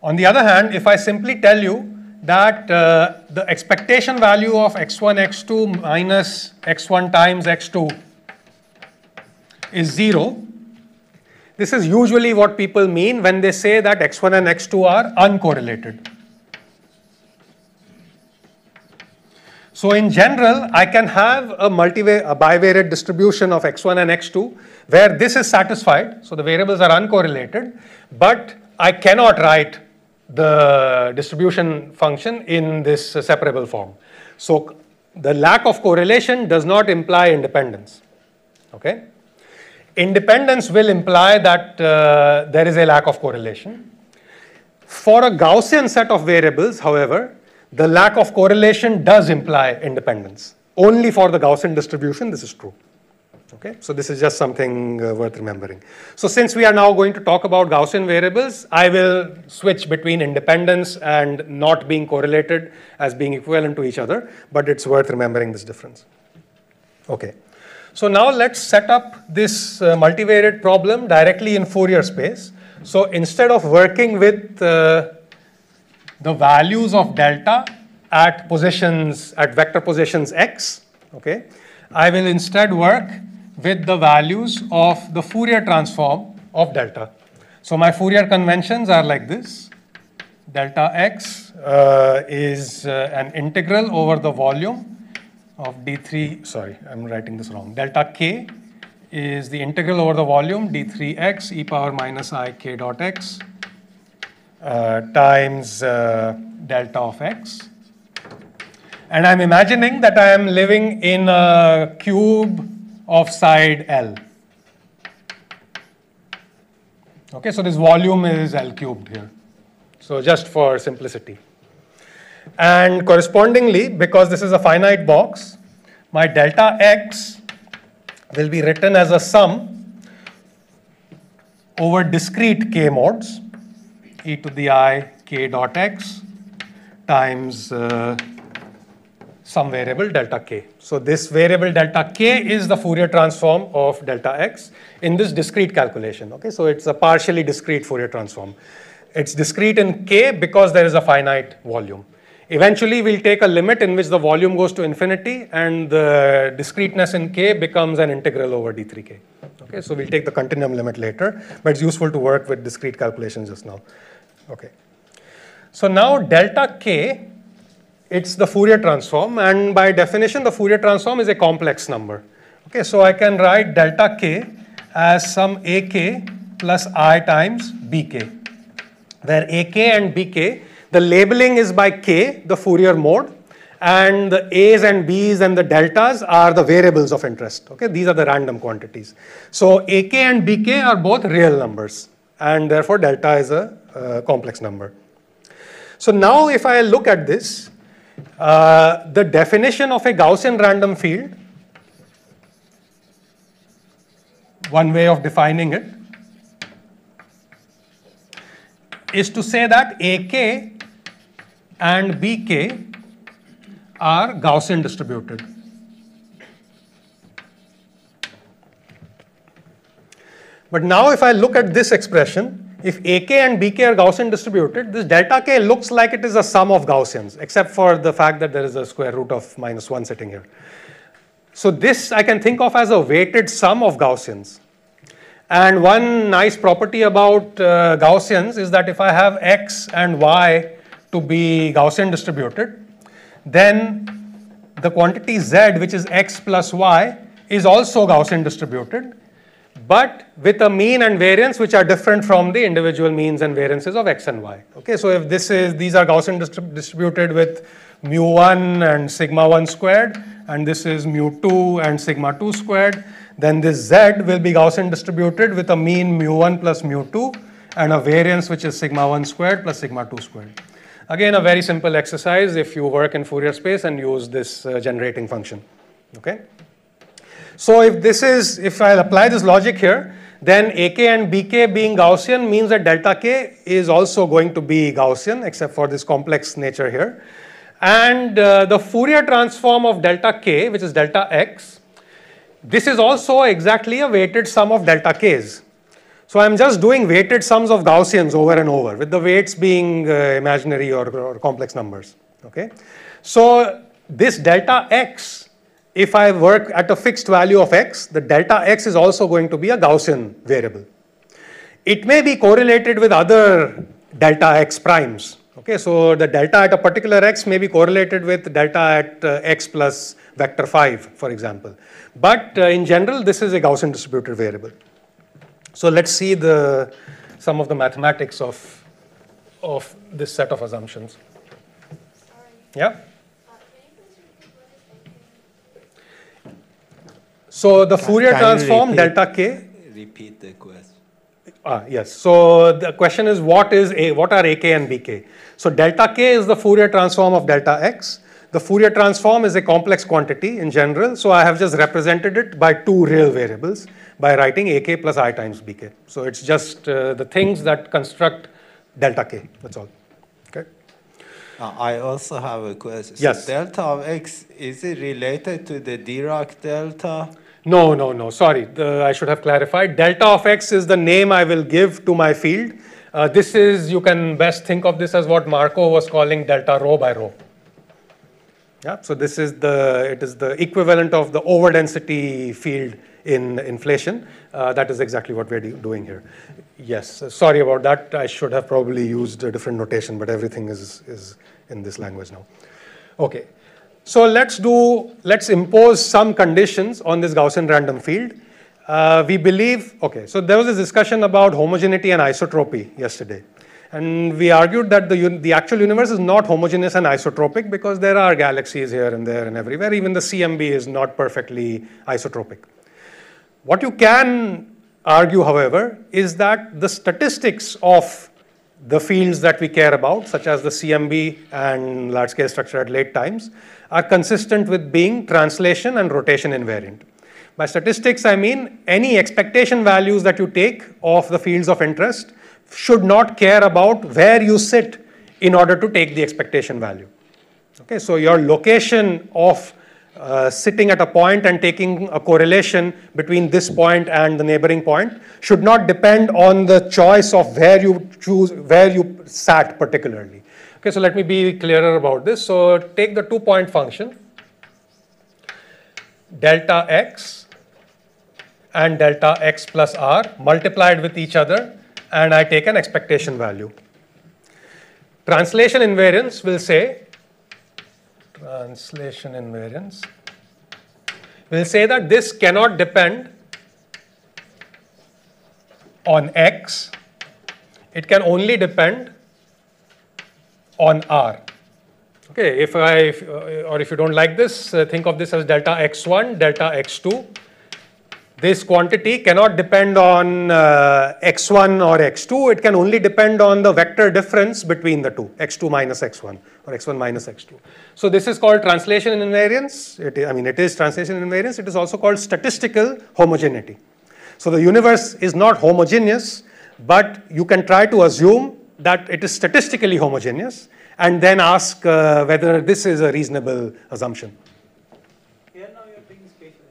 A: On the other hand, if I simply tell you that uh, the expectation value of x1, x2 minus x1 times x2 is 0, this is usually what people mean when they say that x1 and x2 are uncorrelated. So in general, I can have a, a bivariate distribution of x1 and x2 where this is satisfied, so the variables are uncorrelated, but I cannot write the distribution function in this separable form. So the lack of correlation does not imply independence. Okay? Independence will imply that uh, there is a lack of correlation. For a Gaussian set of variables, however, the lack of correlation does imply independence. Only for the Gaussian distribution, this is true. Okay, so this is just something uh, worth remembering. So since we are now going to talk about Gaussian variables, I will switch between independence and not being correlated as being equivalent to each other, but it's worth remembering this difference. Okay, so now let's set up this uh, multivariate problem directly in Fourier space. So instead of working with uh, the values of delta at positions, at vector positions x, okay, I will instead work with the values of the Fourier transform of delta. So my Fourier conventions are like this. Delta x uh, is uh, an integral over the volume of d3, sorry, I'm writing this wrong. Delta k is the integral over the volume d3x e power minus i k dot x uh, times uh, delta of x. And I'm imagining that I am living in a cube of side L. Okay, so this volume is L cubed here. So just for simplicity. And correspondingly, because this is a finite box, my delta x will be written as a sum over discrete k modes, e to the i k dot x times uh, some variable delta k. So this variable delta k is the Fourier transform of delta x in this discrete calculation. Okay, so it's a partially discrete Fourier transform. It's discrete in k because there is a finite volume. Eventually, we'll take a limit in which the volume goes to infinity and the discreteness in k becomes an integral over d3k. Okay, so we'll take the continuum limit later, but it's useful to work with discrete calculations just now. Okay. So now delta k it's the Fourier transform, and by definition, the Fourier transform is a complex number. Okay, so I can write delta k as some ak plus i times bk, where ak and bk, the labeling is by k, the Fourier mode, and the a's and b's and the deltas are the variables of interest. Okay, these are the random quantities. So ak and bk are both real numbers, and therefore delta is a uh, complex number. So now if I look at this, uh, the definition of a Gaussian random field, one way of defining it, is to say that AK and BK are Gaussian distributed. But now if I look at this expression, if AK and BK are Gaussian distributed, this delta K looks like it is a sum of Gaussians, except for the fact that there is a square root of minus 1 sitting here. So this I can think of as a weighted sum of Gaussians. And one nice property about uh, Gaussians is that if I have x and y to be Gaussian distributed, then the quantity z, which is x plus y, is also Gaussian distributed but with a mean and variance which are different from the individual means and variances of x and y. Okay, so if this is, these are Gaussian distrib- distributed with mu 1 and sigma 1 squared, and this is mu 2 and sigma 2 squared, then this z will be Gaussian distributed with a mean mu 1 plus mu 2 and a variance which is sigma 1 squared plus sigma 2 squared. Again, a very simple exercise if you work in Fourier space and use this uh, generating function. Okay? So if this is, if I apply this logic here, then AK and BK being Gaussian means that delta K is also going to be Gaussian except for this complex nature here. And uh, the Fourier transform of delta K, which is delta X, this is also exactly a weighted sum of delta Ks. So I'm just doing weighted sums of Gaussians over and over with the weights being uh, imaginary or, or complex numbers. Okay. So this delta X if I work at a fixed value of x, the delta x is also going to be a Gaussian variable. It may be correlated with other delta x primes. Okay, so the delta at a particular x may be correlated with delta at uh, x plus vector 5, for example. But uh, in general, this is a Gaussian distributed variable. So let's see the, some of the mathematics of, of this set of assumptions. Yeah? So the Fourier
B: Can
A: transform
B: repeat?
A: delta k.
B: Repeat the question.
A: Ah, yes. So the question is what is a what are ak and bk? So delta k is the Fourier transform of delta x. The Fourier transform is a complex quantity in general. So I have just represented it by two real variables by writing ak plus i times bk. So it's just uh, the things that construct delta k. That's all. Okay.
B: Uh, I also have a question.
A: Yes.
B: So delta of x, is it related to the Dirac delta?
A: No, no, no. Sorry, I should have clarified. Delta of x is the name I will give to my field. Uh, this is, you can best think of this as what Marco was calling delta rho by rho. Yeah, so this is the, it is the equivalent of the over density field in inflation. Uh, that is exactly what we're do- doing here. Yes, sorry about that. I should have probably used a different notation, but everything is, is in this language now. Okay, so let's do, let's impose some conditions on this Gaussian random field. Uh, we believe, okay, so there was a discussion about homogeneity and isotropy yesterday. And we argued that the, the actual universe is not homogeneous and isotropic because there are galaxies here and there and everywhere. Even the CMB is not perfectly isotropic. What you can argue, however, is that the statistics of the fields that we care about, such as the CMB and large scale structure at late times, are consistent with being translation and rotation invariant. By statistics, I mean any expectation values that you take of the fields of interest should not care about where you sit in order to take the expectation value. Okay, so your location of uh, sitting at a point and taking a correlation between this point and the neighboring point should not depend on the choice of where you choose where you sat particularly. Okay, so let me be clearer about this. So take the two point function delta x and delta x plus r multiplied with each other and I take an expectation value. Translation invariance will say translation invariance will say that this cannot depend on x, it can only depend on r. Okay, if I, uh, or if you don't like this, uh, think of this as delta x1, delta x2. This quantity cannot depend on uh, x1 or x2, it can only depend on the vector difference between the two, x2 minus x1 or x1 minus x2. So this is called translation invariance. It, I mean, it is translation invariance. It is also called statistical homogeneity. So the universe is not homogeneous, but you can try to assume that it is statistically homogeneous and then ask uh, whether this is a reasonable assumption.
C: Here now you're taking spatial.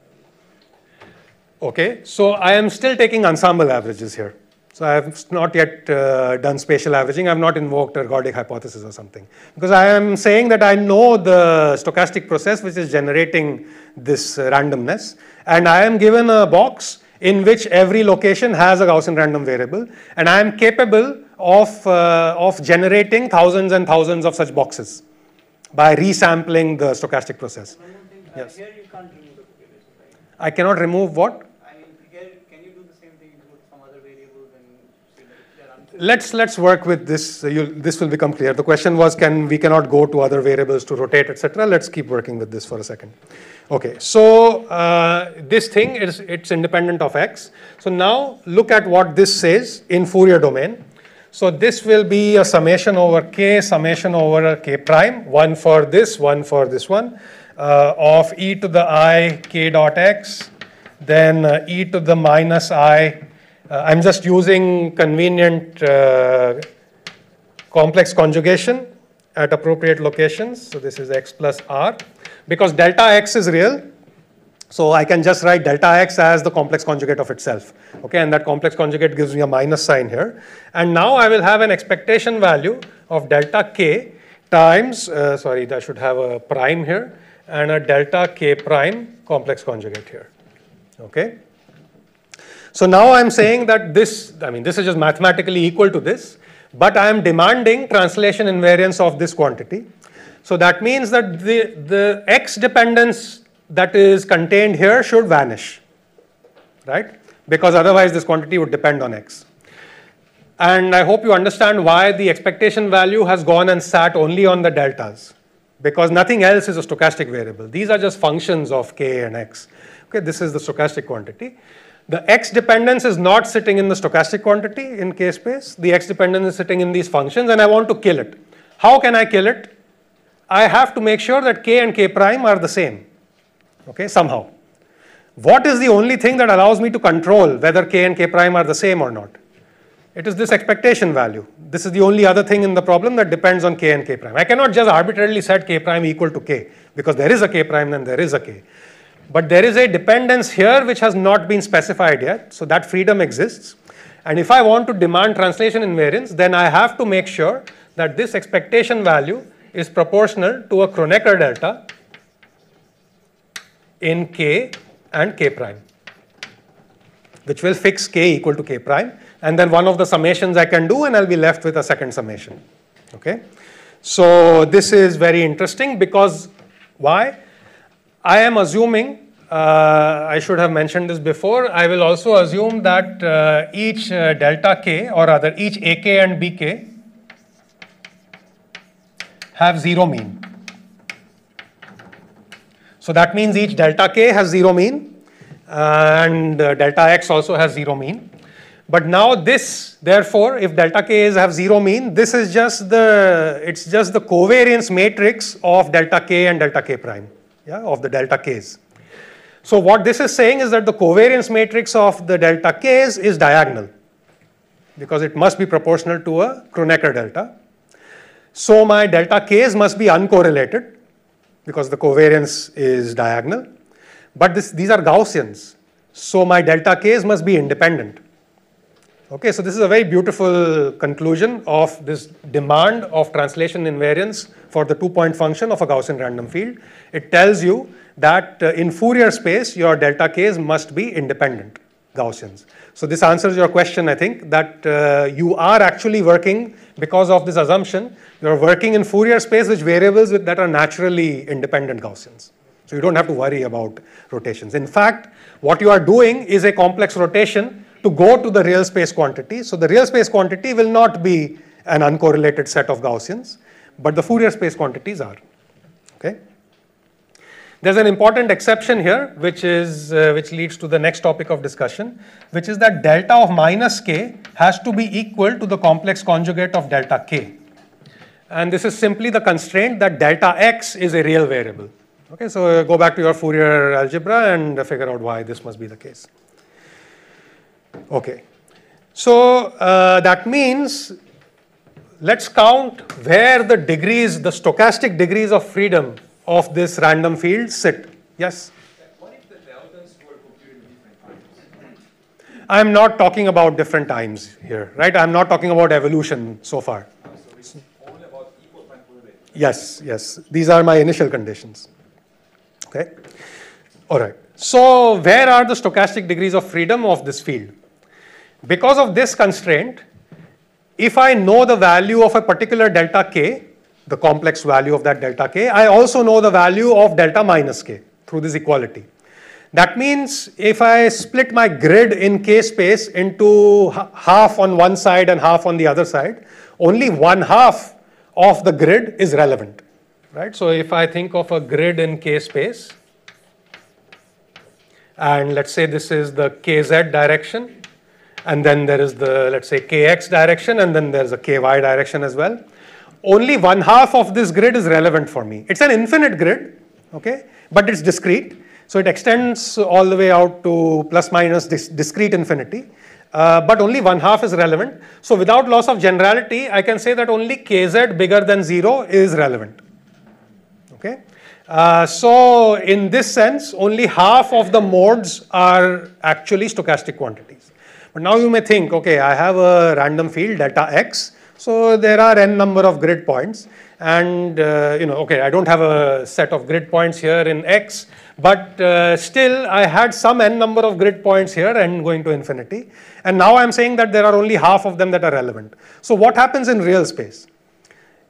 A: Okay, so I am still taking ensemble averages here. So I have not yet uh, done spatial averaging. I have not invoked a ergodic hypothesis or something. Because I am saying that I know the stochastic process which is generating this uh, randomness. And I am given a box in which every location has a Gaussian random variable. And I am capable of, uh, of generating thousands and thousands of such boxes by resampling the stochastic process.
C: Thing, uh,
A: Yes.
C: here you can't remove the population, right?
A: I cannot remove what?
C: I mean, here, can you do the same
A: let's let's work with this. Uh, you'll, this will become clear. The question was, can we cannot go to other variables to rotate, etc. Let's keep working with this for a second. Okay, so uh, this thing is it's independent of x. So now look at what this says in Fourier domain. So this will be a summation over k, summation over k prime, one for this, one for this one, uh, of e to the i k dot x, then uh, e to the minus i uh, I'm just using convenient uh, complex conjugation at appropriate locations. So this is x plus r. Because delta x is real, so I can just write delta x as the complex conjugate of itself. Okay, and that complex conjugate gives me a minus sign here. And now I will have an expectation value of delta k times, uh, sorry, I should have a prime here, and a delta k prime complex conjugate here. Okay. So now I'm saying that this, I mean, this is just mathematically equal to this, but I am demanding translation invariance of this quantity. So that means that the, the x dependence that is contained here should vanish, right? Because otherwise this quantity would depend on x. And I hope you understand why the expectation value has gone and sat only on the deltas because nothing else is a stochastic variable. These are just functions of k and x. Okay, this is the stochastic quantity. The x dependence is not sitting in the stochastic quantity in k space. The x dependence is sitting in these functions and I want to kill it. How can I kill it? I have to make sure that k and k prime are the same, okay, somehow. What is the only thing that allows me to control whether k and k prime are the same or not? It is this expectation value. This is the only other thing in the problem that depends on k and k prime. I cannot just arbitrarily set k prime equal to k because there is a k prime and there is a k. But there is a dependence here which has not been specified yet. So that freedom exists. And if I want to demand translation invariance, then I have to make sure that this expectation value is proportional to a Kronecker delta in k and k prime, which will fix k equal to k prime. And then one of the summations I can do, and I'll be left with a second summation. Okay. So this is very interesting because why? I am assuming, uh, I should have mentioned this before, I will also assume that uh, each uh, delta k or rather each ak and bk have zero mean. So that means each delta k has zero mean and uh, delta x also has zero mean. But now this, therefore, if delta k is have zero mean, this is just the, it's just the covariance matrix of delta k and delta k prime yeah, of the delta k's. So what this is saying is that the covariance matrix of the delta k's is diagonal because it must be proportional to a Kronecker delta. So my delta k's must be uncorrelated because the covariance is diagonal. But this, these are Gaussians. So my delta k's must be independent. Okay, so this is a very beautiful conclusion of this demand of translation invariance for the two-point function of a Gaussian random field. It tells you that uh, in Fourier space, your delta k's must be independent Gaussians. So this answers your question, I think, that uh, you are actually working because of this assumption. You're working in Fourier space with variables with, that are naturally independent Gaussians. So you don't have to worry about rotations. In fact, what you are doing is a complex rotation to go to the real space quantity. So the real space quantity will not be an uncorrelated set of Gaussians, but the Fourier space quantities are. Okay. There's an important exception here, which is uh, which leads to the next topic of discussion, which is that delta of minus k has to be equal to the complex conjugate of delta k. And this is simply the constraint that delta x is a real variable. Okay, so uh, go back to your Fourier algebra and figure out why this must be the case. Okay. So uh, that means let's count where the degrees, the stochastic degrees of freedom of this random field sit. Yes?
D: What if the deltas were computed in different times?
A: I'm not talking about different times here, right? I'm not talking about evolution so far.
D: So it's only about equal time correlated.
A: Yes, yes. These are my initial conditions. Okay? All right. So, where are the stochastic degrees of freedom of this field? Because of this constraint, if I know the value of a particular delta k, the complex value of that delta k, I also know the value of delta minus k through this equality. That means if I split my grid in K space into half on one side and half on the other side, only one half of the grid is relevant, right? So if I think of a grid in K space, and let's say this is the kz direction, and then there is the, let's say, kx direction, and then there's a ky direction as well. Only one half of this grid is relevant for me. It's an infinite grid, okay, but it's discrete. So it extends all the way out to plus minus dis- discrete infinity. Uh, but only one half is relevant. So without loss of generality, I can say that only kz bigger than zero is relevant. Okay. Uh, so in this sense, only half of the modes are actually stochastic quantities. But now you may think, okay, I have a random field delta x, so there are n number of grid points, and uh, you know, okay, I don't have a set of grid points here in x, but uh, still I had some n number of grid points here n going to infinity, and now I'm saying that there are only half of them that are relevant. So what happens in real space?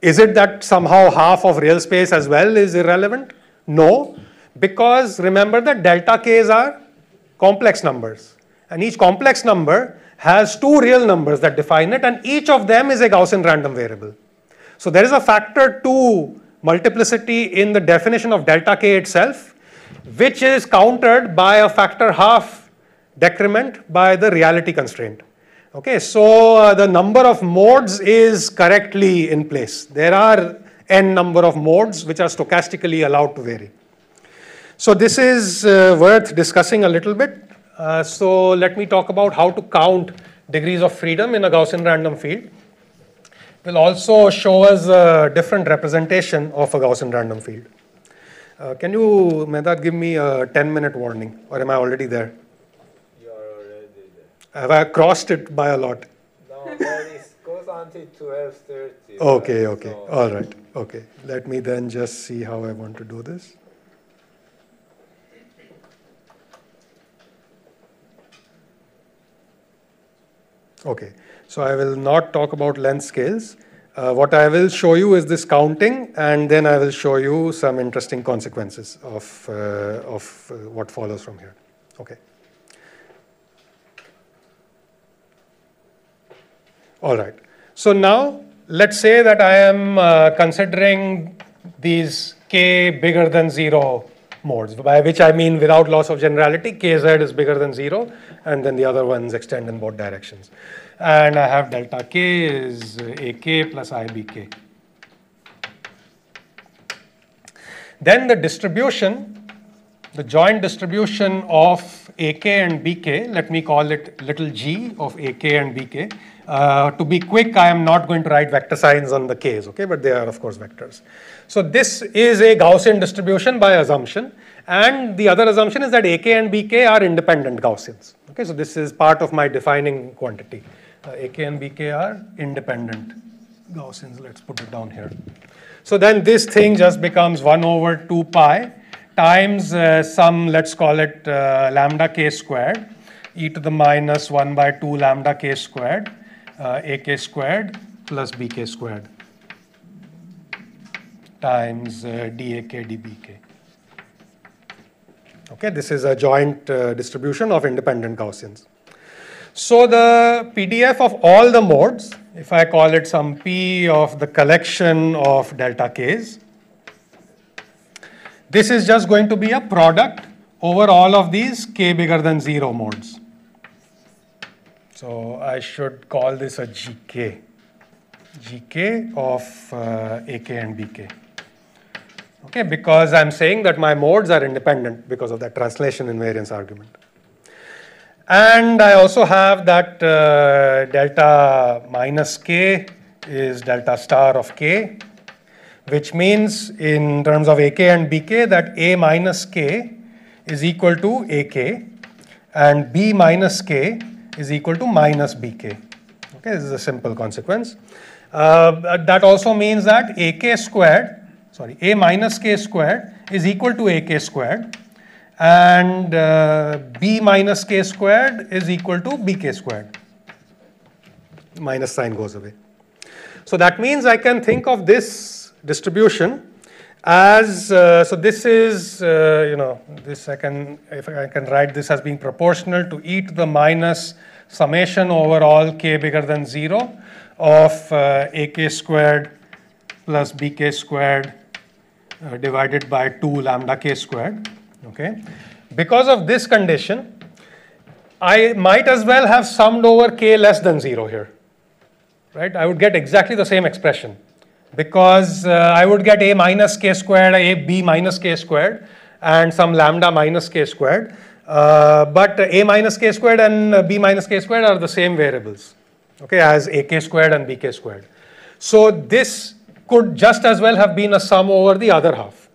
A: Is it that somehow half of real space as well is irrelevant? No, because remember that delta k's are complex numbers. And each complex number has two real numbers that define it, and each of them is a Gaussian random variable. So there is a factor 2 multiplicity in the definition of delta k itself, which is countered by a factor half decrement by the reality constraint. Okay, so uh, the number of modes is correctly in place. There are n number of modes which are stochastically allowed to vary. So this is uh, worth discussing a little bit. Uh, so let me talk about how to count degrees of freedom in a Gaussian random field. Will also show us a different representation of a Gaussian random field. Uh, can you, Mehrdad, give me a 10 minute warning, or am I already there?
B: You are already there.
A: Have I crossed it by a lot?
B: No, it goes until twelve thirty.
A: Okay, okay, all right, okay. Let me then just see how I want to do this. Okay, so I will not talk about length scales. Uh, what I will show you is this counting, and then I will show you some interesting consequences of, uh, of uh, what follows from here. Okay. All right. So now let's say that I am uh, considering these k bigger than zero modes, by which I mean without loss of generality, kz is bigger than zero, and then the other ones extend in both directions. And I have delta k is ak plus ibk. Then the distribution, the joint distribution of AK and BK, let me call it little g of AK and BK. Uh, to be quick, I am not going to write vector signs on the k's, okay, but they are of course vectors. So this is a Gaussian distribution by assumption, and the other assumption is that AK and BK are independent Gaussians. Okay, so this is part of my defining quantity. Uh, AK and BK are independent Gaussians. Let's put it down here. So then this thing just becomes 1 over 2 pi times uh, some, let's call it uh, lambda k squared, e to the minus 1 by 2 lambda k squared, uh, ak squared plus bk squared times uh, dak dbk. Okay, this is a joint uh, distribution of independent Gaussians. So the PDF of all the modes, if I call it some P of the collection of delta Ks, this is just going to be a product over all of these K bigger than zero modes. So I should call this a GK, GK of uh, AK and BK. Okay, because I'm saying that my modes are independent because of that translation invariance argument. And I also have that uh, delta minus k is delta star of k, which means in terms of ak and bk that a minus k is equal to ak and b minus k is equal to minus bk. Okay, this is a simple consequence. Uh, that also means that ak squared, sorry, a minus k squared is equal to ak squared and uh, b minus k squared is equal to bk squared. Minus sign goes away. So that means I can think of this distribution as, uh, so this is, uh, you know, this I can, if I can write this as being proportional to e to the minus summation over all k bigger than 0 of uh, ak squared plus bk squared uh, divided by 2 lambda k squared, okay? Because of this condition, I might as well have summed over k less than 0 here, right? I would get exactly the same expression because uh, I would get a minus k squared, a b minus k squared, and some lambda minus k squared. Uh, but a minus k squared and b minus k squared are the same variables, okay, as ak squared and bk squared. So this could just as well have been a sum over the other half.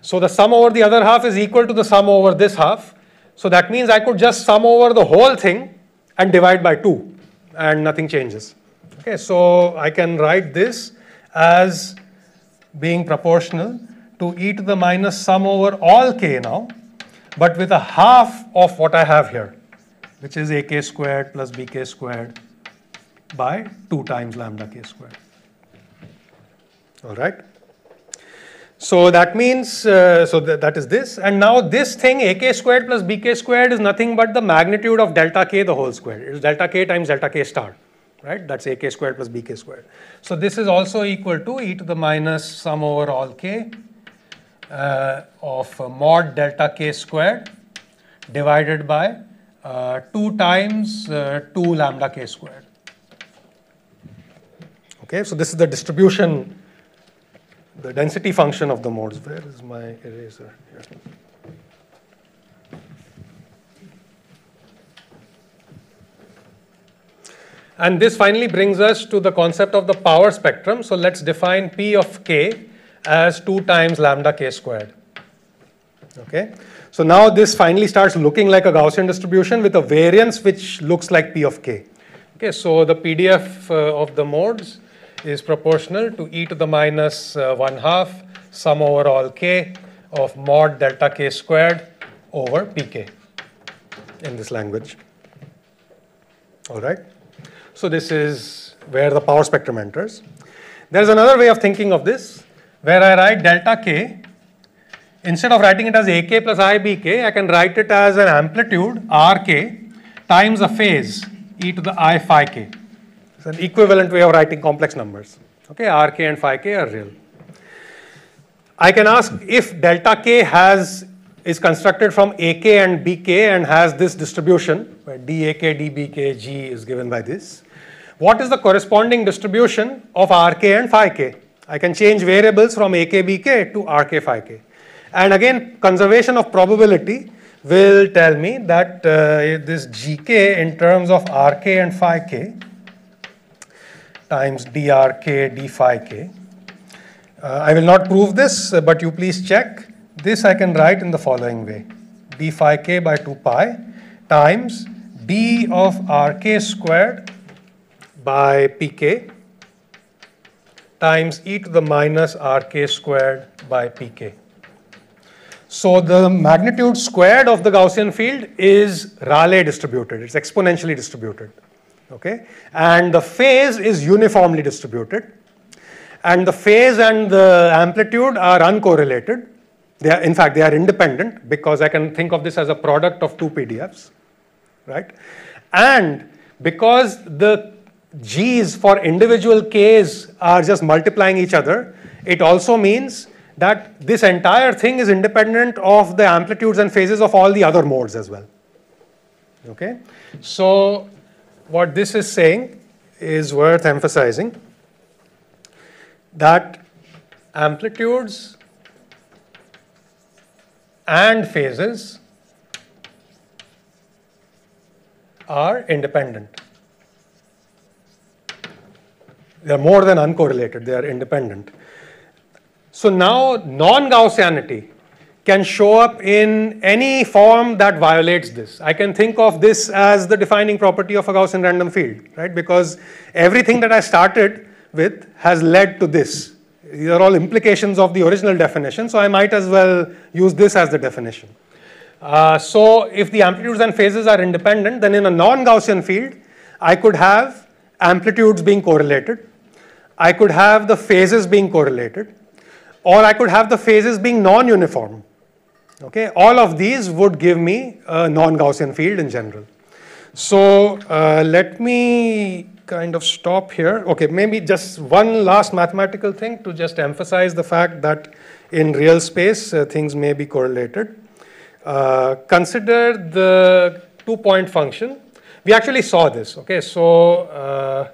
A: So the sum over the other half is equal to the sum over this half. So that means I could just sum over the whole thing and divide by 2 and nothing changes. Okay, so I can write this as being proportional to e to the minus sum over all k now, but with a half of what I have here, which is ak squared plus bk squared by 2 times lambda k squared. All right. So that means, uh, so th that is this. And now this thing, ak squared plus bk squared is nothing but the magnitude of delta k the whole square. It is delta k times delta k star, right? That's ak squared plus bk squared. So this is also equal to e to the minus sum over all k uh, of uh, mod delta k squared divided by uh, 2 times uh, 2 lambda k squared. Okay, so this is the distribution the density function of the modes. Where is my eraser? Here. And this finally brings us to the concept of the power spectrum. So let's define P of k as 2 times lambda k squared. Okay. So now this finally starts looking like a Gaussian distribution with a variance which looks like P of k. Okay, so the PDF uh, of the modes is proportional to e to the minus uh, 1 half sum over all k of mod delta k squared over pk in this language. All right. So this is where the power spectrum enters. There's another way of thinking of this where I write delta k. Instead of writing it as ak plus IBK, I can write it as an amplitude rk times a phase e to the i phi k. It's an equivalent way of writing complex numbers. Okay, rk and phi k are real. I can ask if delta k has is constructed from ak and bk and has this distribution where dak, dbk, g is given by this. What is the corresponding distribution of rk and phi k? I can change variables from AKBK to rk, phi k. And again, conservation of probability will tell me that uh, this gk in terms of rk and phi k times drk d phi k. Uh, I will not prove this, but you please check. This I can write in the following way. d phi k by 2 pi times d of rk squared by pk times e to the minus rk squared by pk. So the magnitude squared of the Gaussian field is Rayleigh distributed. It's exponentially distributed okay? And the phase is uniformly distributed. And the phase and the amplitude are uncorrelated. They are, in fact, they are independent because I can think of this as a product of two PDFs, right? And because the G's for individual K's are just multiplying each other, it also means that this entire thing is independent of the amplitudes and phases of all the other modes as well. Okay? So what this is saying is worth emphasizing that amplitudes and phases are independent. They are more than uncorrelated, they are independent. So now non-Gaussianity can show up in any form that violates this. I can think of this as the defining property of a Gaussian random field, right? Because everything that I started with has led to this. These are all implications of the original definition, so I might as well use this as the definition. Uh, so if the amplitudes and phases are independent, then in a non-Gaussian field, I could have amplitudes being correlated. I could have the phases being correlated or I could have the phases being non-uniform. Okay, all of these would give me a non-Gaussian field in general. So uh, let me kind of stop here. Okay, maybe just one last mathematical thing to just emphasize the fact that in real space uh, things may be correlated. Uh, consider the two-point function. We actually saw this. Okay, so uh,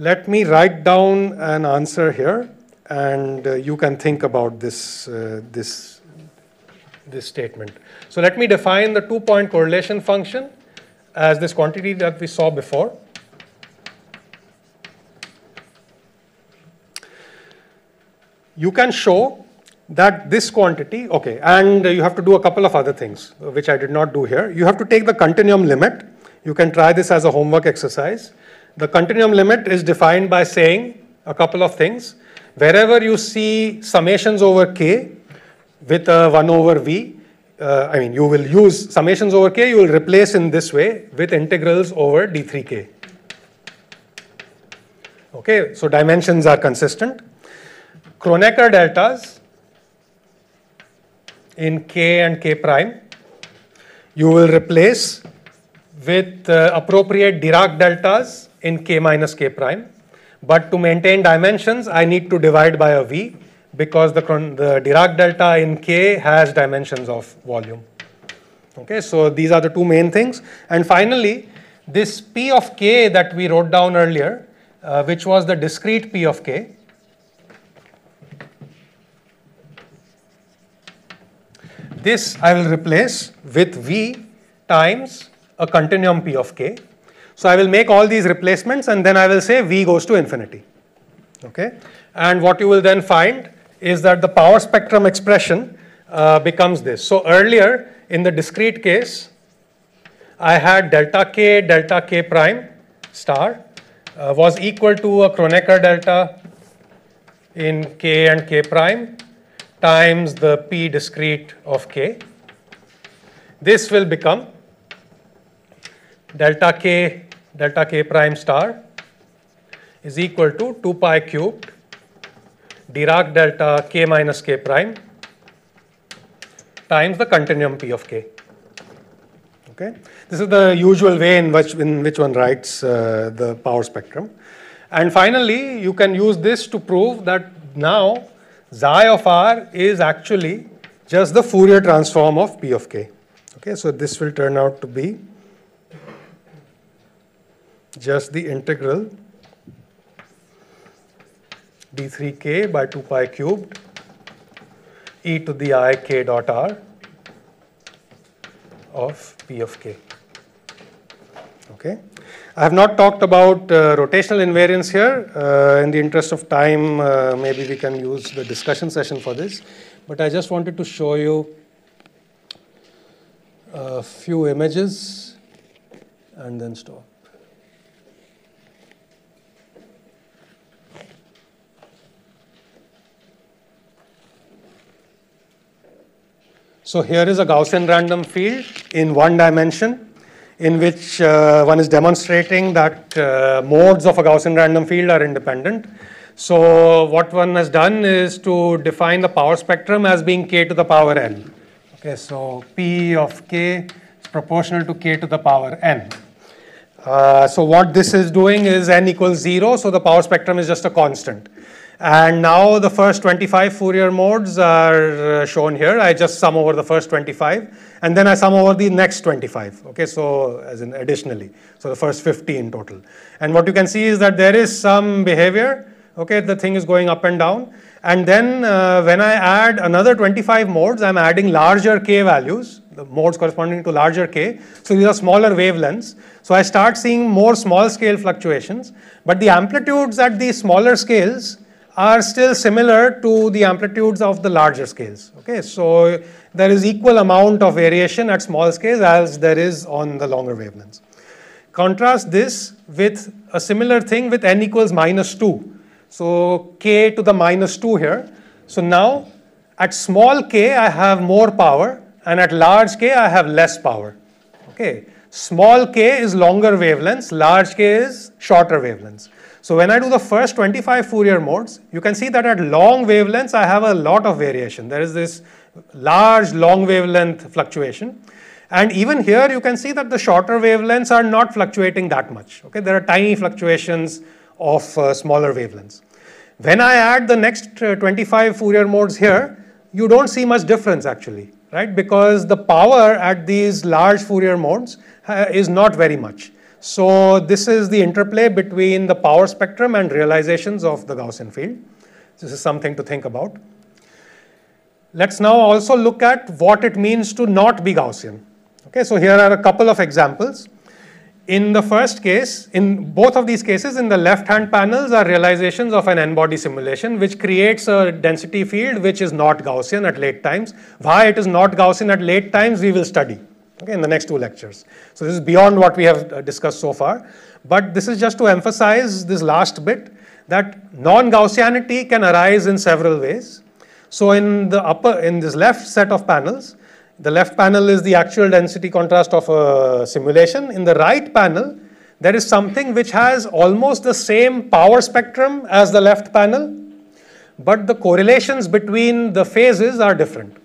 A: let me write down an answer here and uh, you can think about this, uh, this, this statement. So let me define the two-point correlation function as this quantity that we saw before. You can show that this quantity, okay, and you have to do a couple of other things, which I did not do here. You have to take the continuum limit. You can try this as a homework exercise. The continuum limit is defined by saying a couple of things wherever you see summations over k with a 1 over v, uh, I mean, you will use summations over k, you will replace in this way with integrals over d3k. Okay, so dimensions are consistent. Kronecker deltas in k and k prime, you will replace with uh, appropriate Dirac deltas in k minus k prime. But to maintain dimensions, I need to divide by a v because the, the Dirac delta in k has dimensions of volume. Okay, so these are the two main things. And finally, this p of k that we wrote down earlier, uh, which was the discrete p of k, this I will replace with v times a continuum p of k so I will make all these replacements and then I will say V goes to infinity. Okay? And what you will then find is that the power spectrum expression uh, becomes this. So earlier in the discrete case, I had delta k, delta k prime star uh, was equal to a Kronecker delta in k and k prime times the p discrete of k. This will become delta k delta k prime star is equal to 2 pi cubed Dirac delta k minus k prime times the continuum p of k. Okay, this is the usual way in which in which one writes uh, the power spectrum. And finally, you can use this to prove that now xi of r is actually just the Fourier transform of p of k. Okay, so this will turn out to be just the integral d3k by 2 pi cubed e to the i k dot r of p of k. Okay. I have not talked about uh, rotational invariance here. Uh, in the interest of time, uh, maybe we can use the discussion session for this. But I just wanted to show you a few images and then stop. So here is a Gaussian random field in one dimension in which uh, one is demonstrating that uh, modes of a Gaussian random field are independent. So what one has done is to define the power spectrum as being k to the power n. Okay, so p of k is proportional to k to the power n. Uh, so what this is doing is n equals 0, so the power spectrum is just a constant. And now the first 25 Fourier modes are uh, shown here. I just sum over the first 25 and then I sum over the next 25. Okay, so as in additionally. So the first 15 total. And what you can see is that there is some behavior. Okay, the thing is going up and down. And then uh, when I add another 25 modes, I'm adding larger k values, the modes corresponding to larger k. So these are smaller wavelengths. So I start seeing more small scale fluctuations. But the amplitudes at these smaller scales are still similar to the amplitudes of the larger scales. Okay, so there is equal amount of variation at small scales as there is on the longer wavelengths. Contrast this with a similar thing with n equals minus 2. So k to the minus 2 here. So now at small k I have more power and at large k I have less power. Okay, Small k is longer wavelengths, large k is shorter wavelengths. So when I do the first 25 Fourier modes, you can see that at long wavelengths I have a lot of variation. There is this large long wavelength fluctuation. And even here you can see that the shorter wavelengths are not fluctuating that much. Okay, there are tiny fluctuations of uh, smaller wavelengths. When I add the next uh, 25 Fourier modes here, you don't see much difference actually, right? Because the power at these large Fourier modes uh, is not very much. So this is the interplay between the power spectrum and realizations of the Gaussian field. This is something to think about. Let's now also look at what it means to not be Gaussian. Okay, so here are a couple of examples. In the first case, in both of these cases, in the left-hand panels are realizations of an n-body simulation, which creates a density field which is not Gaussian at late times. Why it is not Gaussian at late times, we will study okay, in the next two lectures. So this is beyond what we have uh, discussed so far. But this is just to emphasize this last bit that non-Gaussianity can arise in several ways. So in the upper, in this left set of panels, the left panel is the actual density contrast of a simulation. In the right panel, there is something which has almost the same power spectrum as the left panel, but the correlations between the phases are different.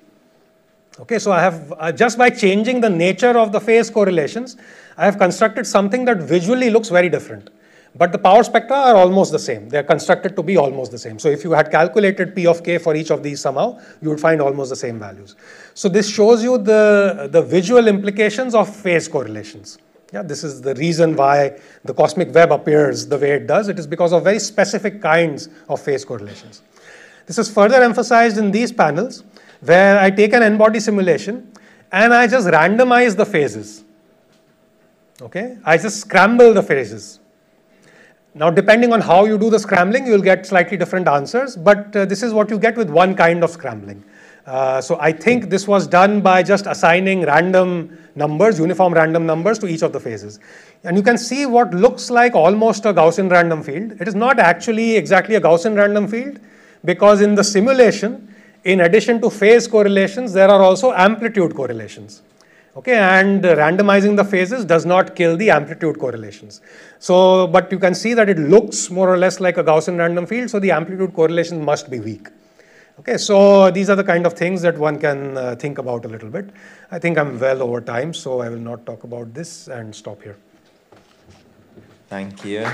A: Okay, so I have, uh, just by changing the nature of the phase correlations, I have constructed something that visually looks very different. But the power spectra are almost the same. They are constructed to be almost the same. So if you had calculated P of k for each of these somehow, you would find almost the same values. So this shows you the, the visual implications of phase correlations. Yeah, this is the reason why the cosmic web appears the way it does. It is because of very specific kinds of phase correlations. This is further emphasized in these panels where I take an n-body simulation and I just randomize the phases. Okay, I just scramble the phases. Now, depending on how you do the scrambling, you'll get slightly different answers, but uh, this is what you get with one kind of scrambling. Uh, so I think this was done by just assigning random numbers, uniform random numbers to each of the phases. And you can see what looks like almost a Gaussian random field. It is not actually exactly a Gaussian random field because in the simulation, in addition to phase correlations, there are also amplitude correlations. Okay, and randomizing the phases does not kill the amplitude correlations. So, but you can see that it looks more or less like a Gaussian random field, so the amplitude correlation must be weak. Okay, so these are the kind of things that one can uh, think about a little bit. I think I'm well over time, so I will not talk about this and stop here.
B: Thank you.